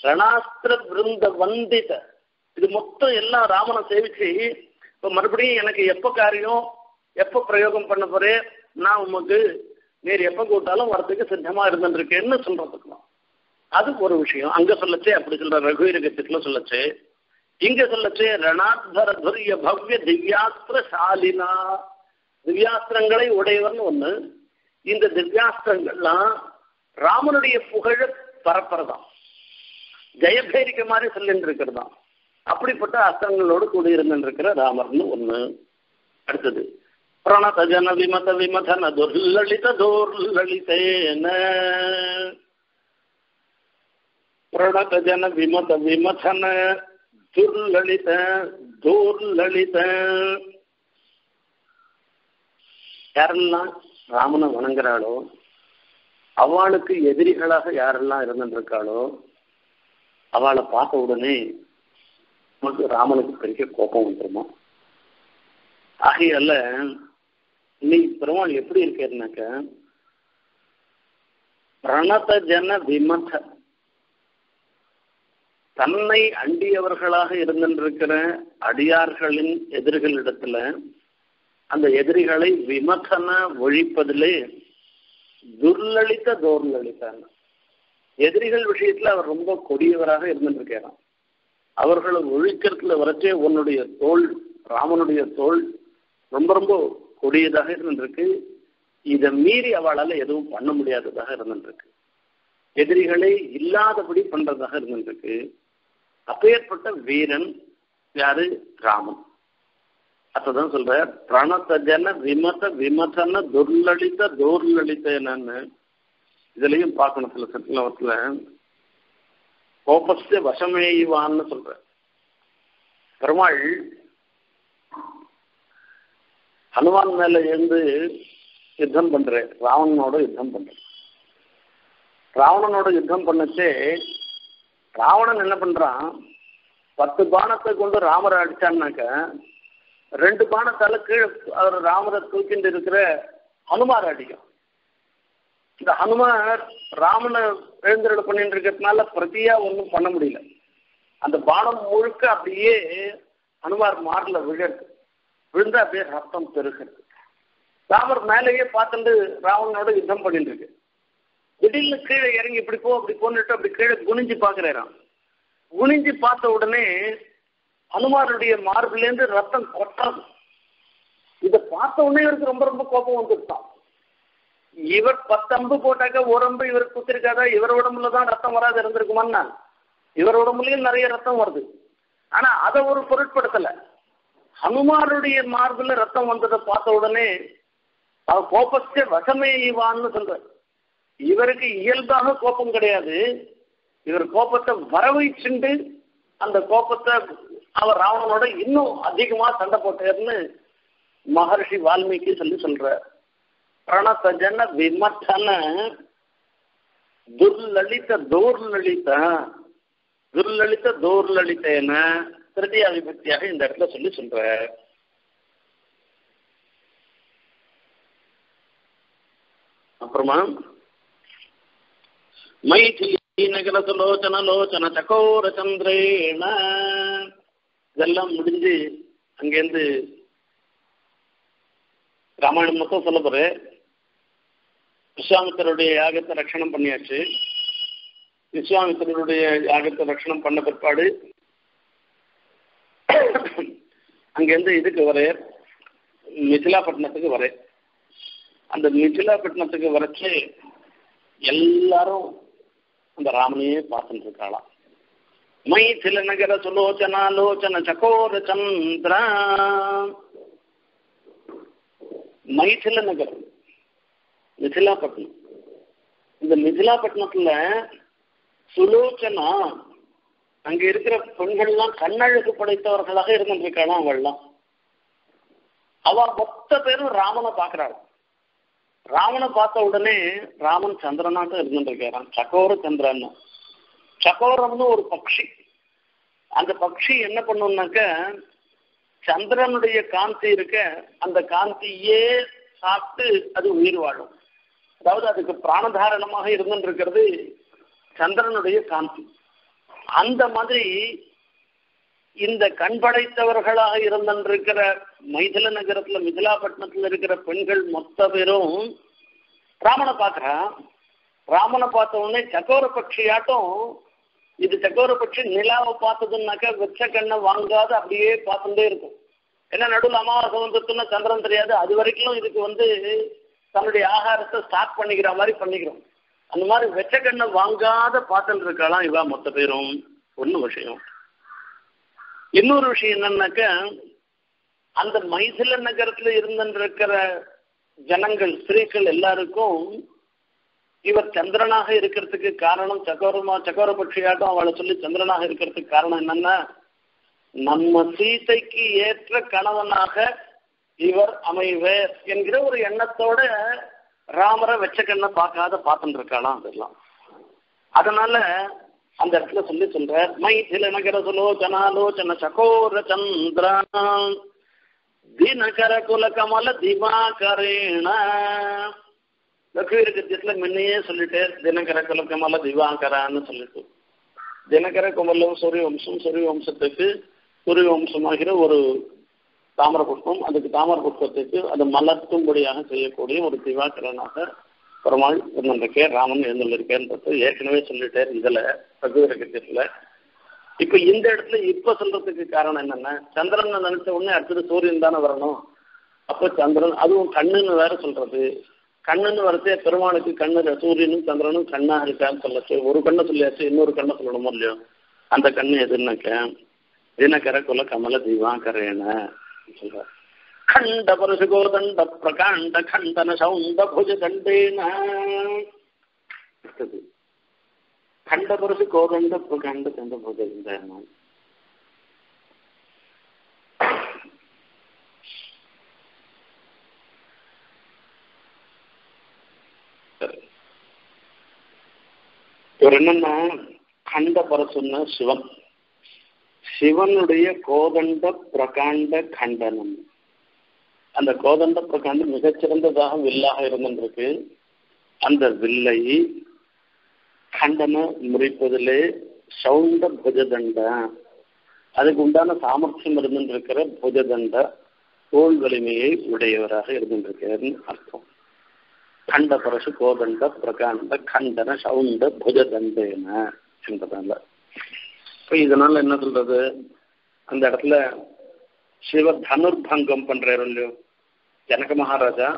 A: ரணாஸ்திர விருந்த வந்தித. இது மொத்தம் எல்லாம் ராமனை சேவிச்சு இப்ப மறுபடியும் எனக்கு எப்ப காரியம்? எப்ப பிரயோகம் பண்ண போறேன்? நான் உமக்கு வேறு எப்ப கூட்டாலும் வரத்துக்கு சித்தமா இருந்துருக்கேன்னு சொல்றதுக்கலாம் அது ஒரு விஷயம். அங்க சொல்லச்சே அப்படி சொல்ற ரகுவீரகத்துக்குள்ள சொல்லச்சு. இங்க சொல்லச்சு ரணாத்வர துரிய பவ்ய திவ்யாஸ்திர சாலினா திவ்யாஸ்திரங்களை உடையவர்னு ஒண்ணு. இந்த திவ்யாஸ்திரங்கள்லாம் ராமனுடைய புகழ பரப்புறதாம். ஜெயபேரிக்க மாதிரி சொல்லிட்டு இருக்கிறதாம் அப்படிப்பட்ட அஸ்திரங்களோடு கூடியிருந்திருக்கிற ராமர்னு ஒண்ணு. அடுத்தது பிரணத ஜன விமத விமதன துர்லலித தோர்லலிதேன பிரணத ஜன விமத விமதன துர்லலித தோர்லலித யாரெல்லாம் ராமனை வணங்குறாளோ அவளுக்கு எதிரிகளாக யாரெல்லாம் இருந்துருக்காளோ அவளை பார்த்த உடனே நமக்கு ராமனுக்கு பெரிய கோபம் வந்துருமா? ஆகையால இன்னைக்கு பெருமாள் எப்படி இருக்காருனாக்க பிரணத ஜன விமத. தன்னை அண்டியவர்களாக இருந்திருக்கிற அடியார்களின் எதிரிகளிடத்துல அந்த எதிரிகளை விமதன ஒழிப்பதிலே துர்லலித தோர்லலிதான் எதிரிகள் விஷயத்துல அவர் ரொம்ப கொடியவராக இருந்துருக்கிறான் அவர்களை ஒழிக்கிறதுல வரச்சே உன்னுடைய தோல் ராமனுடைய தோல் ரொம்ப ரொம்ப கொடியதாக இருந்திருக்கு. இதை மீறி அவளால் எதுவும் பண்ண முடியாததாக இருந்திருக்கு. எதிரிகளை இல்லாதபடி பண்றதாக இருந்திருக்கு. அப்பேற்பட்ட வீரன் யாரு? ராமன். அதான் சொல்ற பிரணத்த ஜன விமத விமதன துர்லலித தோர்லலித என்னன்னு இதுலயும் பார்க்கணும் சில சட்டத்துல கோபஸ்த வசமேயுவான்னு சொல்ற பெருமாள் ஹனுமான் மேல இருந்து யுத்தம் பண்றேன் ராவணனோட யுத்தம் பண்றேன் ராவணனோட யுத்தம் பண்ணச்சே ராவணன் என்ன பண்றான் பத்து பானத்தை கொண்டு ராமரை அடிச்சான்னாக்க ரெண்டு பானத்தால கீழே அவர் ராமரை தூக்கிட்டு இருக்கிற ஹனுமார் அடிக்கும். இந்த ஹனுமார் ராமனை எழுந்தருள் பண்ணிட்டு இருக்கிறதுனால பிரதியா ஒன்றும் பண்ண முடியல. அந்த பானம் முழுக்க அப்படியே ஹனுமார் மாறல விழருக்கு. விழுந்தா அப்படியே ரத்தம் பெருகிறது ராமர் மேலேயே பார்த்துட்டு ராவணனோட யுத்தம் பண்ணிட்டு இருக்கு திடீர்னு கீழே இறங்கி இப்படி போ அப்படி போன்னுட்டு அப்படி கீழே குனிஞ்சு பாக்குறாராம் குனிஞ்சு பார்த்த உடனே ஹனுமாருடைய மார்பிலேருந்து ரத்தம் கொட்டாது. இதை பார்த்த உடனே இவருக்கு ரொம்ப ரொம்ப கோபம் வந்துருச்சான் இவர் பத்து அம்பு போட்டாக்க ஒரு அம்பு இவர் குத்திருக்காதா? இவர் உடம்புல தான் ரத்தம் வராது இருந்திருக்குமான்னா இவர் உடம்புலயும் நிறைய ரத்தம் வருது. ஆனா அதை ஒரு பொருட்படுத்தலை. ஹனுமாருடைய மார்பில் ரத்தம் வந்ததை பார்த்த உடனே அவர் கோபத்தை வசமே இவான்னு சொல்ற இவருக்கு இயல்பாக கோபம் கிடையாது. இவர் கோபத்தை வரவைச்சுண்டு அந்த கோபத்தை அவர் ராவணனோட இன்னும் அதிகமா சண்டை போட்டார்னு மகர்ஷி வால்மீகி சொல்லி சொல்ற பிரணத்த ஜன விமத்தன துர்லலித தோர்லலித துர்லலித தோர்லலிதேன திருத்தியா விபக்தியாக இந்த இடத்துல சொல்லி சொல்ற அப்புறமா மைதிலி நகர சுலோச்சன லோச்சன சகோர சந்திரேன இதெல்லாம் முடிஞ்சு அங்கேருந்து ராமாயணம் மொத்தம் சொல்ல போறேன் விஸ்வாமித்தருடைய யாகத்தை ரட்சணம் பண்ணியாச்சு. விஸ்வாமித்தருடைய யாகத்தை ரட்சணம் பண்ண பிற்பாடு அங்கேருந்து இதுக்கு வரேன் மிதிலாப்பட்டினத்துக்கு வரேன் அந்த மிதிலாப்பட்டினத்துக்கு வரைச்சு எல்லாரும் அந்த ராமனையே பார்த்துட்டு இருக்காளாம் மைதில நகர சுலோச்சனாலோச்சன சகோர சந்திரா. மைதில நகரம் மிதிலாப்பட்டினம். இந்த மிதிலாப்பட்டினத்துல சுலோச்சனா அங்க இருக்கிற பெண்கள்லாம் கண்ணழகு படைத்தவர்களாக இருந்திருக்காளாம் அவள்லாம் அவ மொத்த பேரும் ராமனை பாக்குறாள் ராமனை பார்த்த உடனே ராமன் சந்திரனாக இருந்துருக்காரான் சகோர சந்திரன். சகோரம்னு ஒரு பக்ஷி. அந்த பக்ஷி என்ன பண்ணும்னாக்க சந்திரனுடைய காந்தி இருக்க அந்த காந்தியே சாப்பிட்டு அது உயிர் வாழும். அதாவது அதுக்கு பிராணதாரணமாக இருந்துருக்கிறது சந்திரனுடைய காந்தி. அந்த மாதிரி இந்த கண் படைத்தவர்களாக இருந்திருக்கிற மைதில நகரத்துல மிதிலாப்பட்டினத்துல இருக்கிற பெண்கள் மொத்த பேரும் ராமனை பார்க்கறான் ராமனை பார்த்த உடனே சக்கோர பட்சியாட்டம் இது சக்கோர பட்சி நிலாவை பார்த்ததுன்னாக்கா வெச்ச கண்ணை வாங்காது அப்படியே பார்த்துட்டே இருக்கும். ஏன்னா நடுவில் அமாவாசை வந்துட்டுன்னா சந்திரன் தெரியாது. அது வரைக்கும் இதுக்கு வந்து தன்னுடைய ஆகாரத்தை ஸ்டார்ட் பண்ணிக்கிற மாதிரி பண்ணிக்கிறோம். அந்த மாதிரி வெச்ச கண்ணை வாங்காத பார்த்துட்டு இருக்கலாம் இவா மொத்த பேரும் ஒன்று விஷயம். இன்னொரு விஷயம் என்னன்னாக்க அந்த மைசில நகரத்துல இருந்திருக்கிற ஜனங்கள் ஸ்திரீகள் எல்லாருக்கும் இவர் சந்திரனாக இருக்கிறதுக்கு காரணம் சக்கரமா சக்கர பட்சியாட்டம் அவளை சொல்லி சந்திரனாக இருக்கிறதுக்கு காரணம் என்னன்னா நம்ம சீதைக்கு ஏற்ற கணவனாக இவர் அமைவர் என்கிற ஒரு எண்ணத்தோட ராமரை வெச்ச கண்ணை பார்க்காத பார்த்துட்டு இருக்காளாம் அதெல்லாம். அதனால அந்த இடத்துல சொல்லி சொல்ற மைதில நகர சுலோச்சனாலோச்சன சகோர சந்திர தினகர குல கமல திவாகரேண. லக்ஷ்மீர் கத்தியத்துல முன்னையே சொல்லிட்டு தினகர குல கமல திவாகரான்னு சொல்லிட்டு. தினகர குமலம் சூரிய வம்சம் சூரிய வம்சத்துக்கு சூரிய வம்சமாகிற ஒரு தாமர புஷ்பம். அதுக்கு தாமர புஷ்பத்துக்கு அது மலர்த்தும்படியாக செய்யக்கூடிய ஒரு திவாக்கரனாக பெருமாள் இருந்திருக்கே ராமன் இருந்திருக்கேன்றது ஏற்கனவே சொல்லிட்டேன் இதுல ரகுவர இப்போ இப்ப இந்த இடத்துல இப்ப சொல்றதுக்கு காரணம் என்னன்னா சந்திரன் நினைச்ச உடனே அடுத்தது சூரியன் தானே வரணும். அப்ப சந்திரன் அதுவும் கண்ணுன்னு வேற சொல்றது. கண்ணுன்னு வரதே பெருமாளுக்கு கண்ணு சூரியனும் சந்திரனும் கண்ணா இருக்கான்னு சொல்லச்சு. ஒரு கண்ணை சொல்லியாச்சு இன்னொரு கண்ணை சொல்லணுமோ இல்லையோ? அந்த கண்ணு எதுன்னாக்க தினகர குல கமல தீவாகரேன. ఖండ ఖండపరశుగోదండ ప్రకాండ ఖండన సౌంద భుజ దండేనా ఖండ ఖండపరశు గోదండ ప్రకాండ దండ భుజదండేన ఎవరన్నా ఖండ పరుసున్న శివం. சிவனுடைய கோதண்ட பிரகாண்ட கண்டனம். அந்த கோதண்ட பிரகாண்டம் மிகச்சிறந்ததாக வில்லாக இருந்திருக்கு. அந்த வில்லை கண்டன முறிப்பதிலே சவுண்ட புஜதண்ட. அதுக்கு உண்டான சாமர்த்தியம் இருந்திருக்கிற புஜதண்ட தோல் வலிமையை உடையவராக இருந்திருக்காருன்னு அர்த்தம். கண்ட பரசு கோதண்ட பிரகாண்ட கண்டன சவுண்ட புஜதண்டேன என்பதால. இப்போ இதனால என்ன சொல்றது? அந்த இடத்துல சிவ தனுர்பங்கம் பண்றாரு இல்லையோ? ஜனக மகாராஜா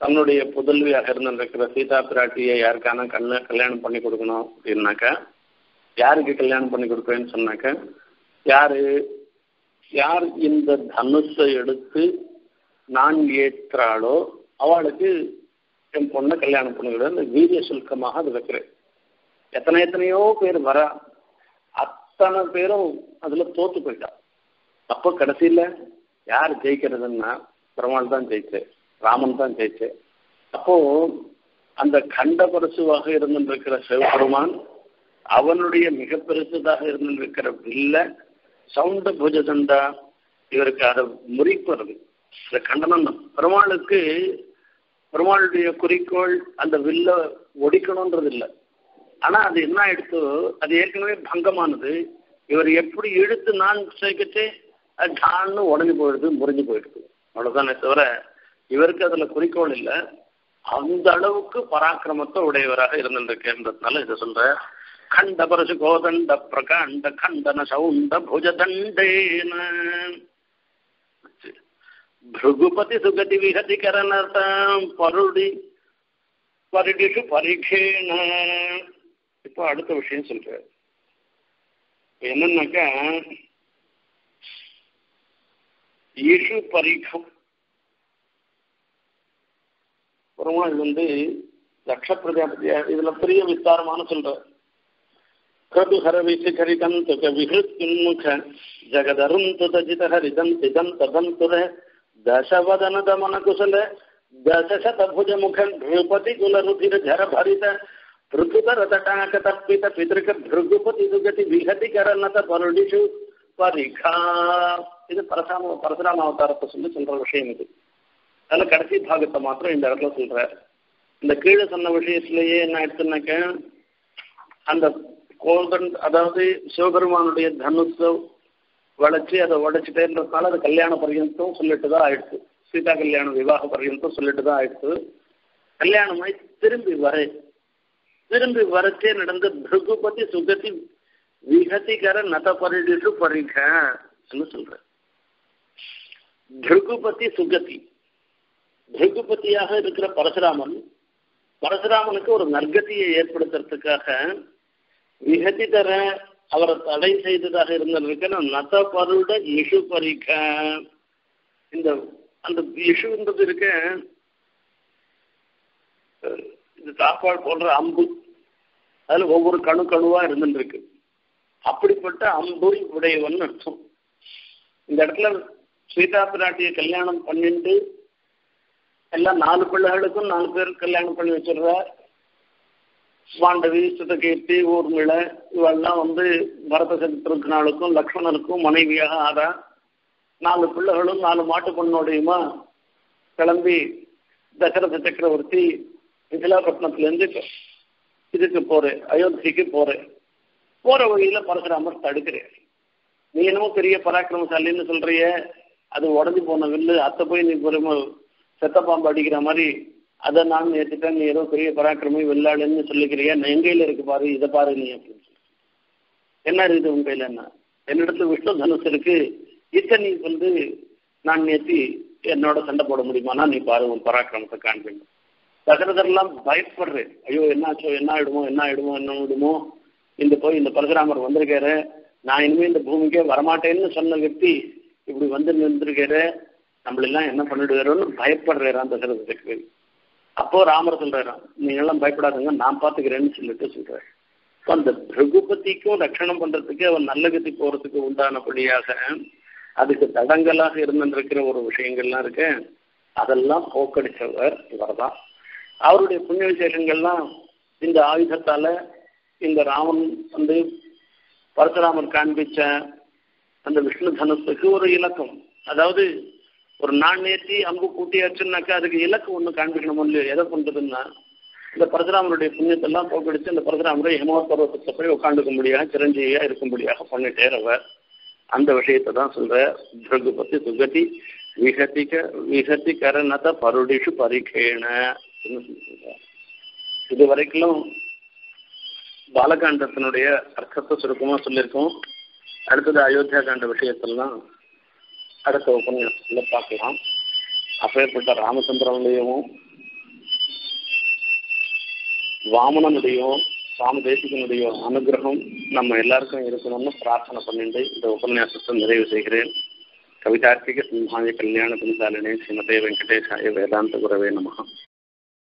A: தன்னுடைய புதல்வியாக இருந்திருக்கிற சீதா பிராட்டியை யாருக்கான கண்ணு கல்யாணம் பண்ணி கொடுக்கணும் அப்படின்னாக்கா யாருக்கு கல்யாணம் பண்ணி கொடுப்பேன்னு சொன்னாக்க யாரு யார் இந்த தனுஷை எடுத்து நான் ஏற்றாளோ அவளுக்கு என் பொண்ணை கல்யாணம் பண்ணிவிட அந்த வீரிய சுல்கமாக அது வைக்கிறேன். எத்தனை எத்தனையோ பேர் வரா அத்தனை பேரும் அதுல தோத்து போயிட்டா. அப்போ கடைசியில யார் ஜெயிக்கிறதுன்னா பெருமாள் தான் ஜெயிச்சு ராமன் தான் ஜெயிச்சு. அப்போ அந்த கண்ட பரிசுவாக இருந்திருக்கிற சிவபெருமான் அவனுடைய மிக பெருசுதாக இருந்திருக்கிற வில்ல சவுண்ட பூஜதண்டா இவருக்கு அதை முறிப்பது இந்த கண்டனம் பெருமாளுக்கு பெருமாளுடைய குறிக்கோள் அந்த வில்ல ஒடிக்கணும்ன்றது இல்லை. ஆனா அது என்ன ஆயிடுத்து அது ஏற்கனவே பங்கமானது. இவர் எப்படி இழுத்து நான் சேர்க்கிட்டு அது டான்னு உடஞ்சி போயிடுது முறிஞ்சு போயிடுது. அவ்வளவுதானே தவிர இவருக்கு அதுல குறிக்கோள் இல்லை. அந்த அளவுக்கு பராக்கிரமத்தை உடையவராக இருந்திருக்கேன்றதுனால இதை சொல்ற. கண்ட பரசு கோதண்ட பிரகாண்ட கண்டன சவுண்ட புஜதண்டேன. பிருகுபதி சுகதி விகதி கரணர்த்தாம் பருடி பரிடிஷு பரிகேன இப்போ அடுத்த விஷயம் சொல்றாரு. என்னன்னாக்கா ஈஷு பரீட்சம் அப்புறமா இது வந்து லட்ச பிரஜாபதியா இதுல பெரிய விஸ்தாரமான சொல்ற கது ஹரவிசி கரிதந்துக விஹுத்முக ஜகதரும் துதஜித ஹரிதம் திதம் ததம் துர தசவதன தமன குசல தசசதபுஜ முக நிருபதி குல ருதிர ஜர பரித பிருகுதர தட்டாக தப்பித பிருகுபதி துகதி பருடிஷு பரிகா இது பரசாம பரசுராம அவதாரத்தை சொல்லி சொல்ற விஷயம் இது அதில் கடைசி பாகத்தை மாத்திரம் இந்த இடத்துல சொல்றார் இந்த கீழே சொன்ன விஷயத்திலேயே என்ன ஆயிடுச்சுனாக்க அந்த கோல்டன் அதாவது சிவபெருமானுடைய தனுஷை வளைச்சு அதை உடைச்சிட்டேன்றதுனால அது கல்யாண பரியந்தம் சொல்லிட்டு தான் ஆயிடுச்சு சீதா கல்யாணம் விவாக பரியந்தம் சொல்லிட்டு தான் ஆயிடுச்சு கல்யாணமாய் திரும்பி வர திரும்பி வரச்சே நடந்த பிருகுபதி சுகதி விகதிகர நத பரிடிஷு பரிகன்னு சொல்ற பிருகுபதி சுகதி. பிருகுபதியாக இருக்கிற பரசுராமன் பரசுராமனுக்கு ஒரு நற்கதியை ஏற்படுத்துறதுக்காக விகதி தர அவரை தடை செய்ததாக இருந்திருக்க நத பருட இஷு பரிக. இந்த அந்த இஷுன்றது இருக்க இந்த தாப்பால் போன்ற அம்பு. அதுல ஒவ்வொரு கணு கணுவா இருந்துருக்கு அப்படிப்பட்ட அம்பு உடையவன் அர்த்தம். இந்த இடத்துல சீதா பிராட்டியை கல்யாணம் பண்ணிட்டு எல்லாம் நாலு பிள்ளைகளுக்கும் நாலு பேர் கல்யாணம் பண்ணி வச்சிடுறார். பாண்டவி சுதகீர்த்தி ஊர்மிழை இவெல்லாம் வந்து பரத சத்திருக்கனாளுக்கும் லக்ஷ்மணனுக்கும் மனைவியாக ஆறா நாலு பிள்ளைகளும் நாலு மாட்டு பொண்ணோடையுமா கிளம்பி தசரத சக்கரவர்த்தி மிதிலாபட்டினத்துலேருந்து இதுக்கு போறேன் அயோத்திக்கு போறேன். போற வழியில பரசுராமர் தடுக்கிறேன். நீ என்னமோ பெரிய பராக்கிரமசாலின்னு சொல்றிய அது உடஞ்சி போன வில்லு அத்தை போய் நீ பெருமை செத்த பாம்பு அடிக்கிற மாதிரி அதை நான் ஏற்றுட்டேன் நீ ஏதோ பெரிய பராக்கிரமி வெள்ளாளுன்னு சொல்லிக்கிறியா என் எங்கையில் இருக்கு பாரு இதை பாரு நீ அப்படின்னு சொல்லி. என்ன இருக்குது உன் கையில என்ன? என்னிடத்துல விஷ்ணு தனுஷ் இருக்கு. இதை நீ வந்து நான் நேற்றி என்னோட சண்டை போட முடியுமானா நீ பாரு உன் பராக்கிரமத்தை காண்பேன் தசரதர்லாம் பயப்படுறேன். ஐயோ என்னாச்சோ என்ன ஆயிடுமோ என்ன ஆயிடுமோ என்ன ஆயிடுமோ இந்த போய் இந்த பரசுராமர் வந்திருக்காரு. நான் இனிமே இந்த பூமிக்கே வரமாட்டேன்னு சொன்ன வெட்டி இப்படி வந்து நின்றுருக்காரு. நம்மளெல்லாம் என்ன பண்ணிடுவாரோன்னு பயப்படுறாராம் தசரத சக்கரவர்த்தி அப்போ ராமர் சொல்றாராம் நீங்கெல்லாம் பயப்படாதுங்க நான் பார்த்துக்கிறேன்னு சொல்லிட்டு சொல்றாரு. இப்போ அந்த பிருகுபதிக்கும் ரட்சணம் பண்றதுக்கு அவன் நல்ல கதி போறதுக்கு உண்டானபடியாக அதுக்கு தடங்கலாக இருந்துருக்கிற ஒரு விஷயங்கள்லாம் இருக்கு. அதெல்லாம் போக்கடிச்சவர் இவர்தான். அவருடைய புண்ணிய விசேஷங்கள்லாம் இந்த ஆயுதத்தால இந்த ராமன் வந்து பரசுராமர் காண்பிச்ச அந்த விஷ்ணு தனுஷுக்கு ஒரு இலக்கம். அதாவது ஒரு நாண் நேர்த்தி அம்பு கூட்டியாச்சுன்னாக்கா அதுக்கு இலக்கு ஒன்று காண்பிக்கணும் இல்லையோ எதை பண்ணுறதுன்னா இந்த பரசுராமருடைய புண்ணியத்தெல்லாம் போக்கடிச்சு அந்த பரசுராமரை ஹிமவத் பர்வத்தத்தை போய் உட்காந்துக்க முடியாது சிரஞ்சீவியா இருக்கும்படியாக பண்ணிட்டே அவர் அந்த விஷயத்தை தான் சொல்ற பிருகுபதி சுகதி விகதிக விகதி கரணத பருடிஷு பரிகேண. இது வரைக்கும் பாலகாண்டத்தினுடைய அர்த்தத்தை சுருக்கமா சொல்லியிருக்கோம் அடுத்தது அயோத்தியா காண்ட விஷயத்தெல்லாம் அடுத்த உபன்யாசத்துல பார்க்கலாம் அப்பேற்பட்ட ராமச்சந்திரனுடையவும் வாமனனுடையும் சுவாமி தேசிகனுடைய அனுகிரகம் நம்ம எல்லாருக்கும் இருக்கணும்னு பிரார்த்தனை பண்ணிட்டு இந்த உபன்யாசத்தை நிறைவு செய்கிறேன் கவிதார்த்திக சிம்ஹாய கல்யாண குணசாலினே ஸ்ரீமதே வெங்கடேஷாய வேதாந்த குரவே நமகா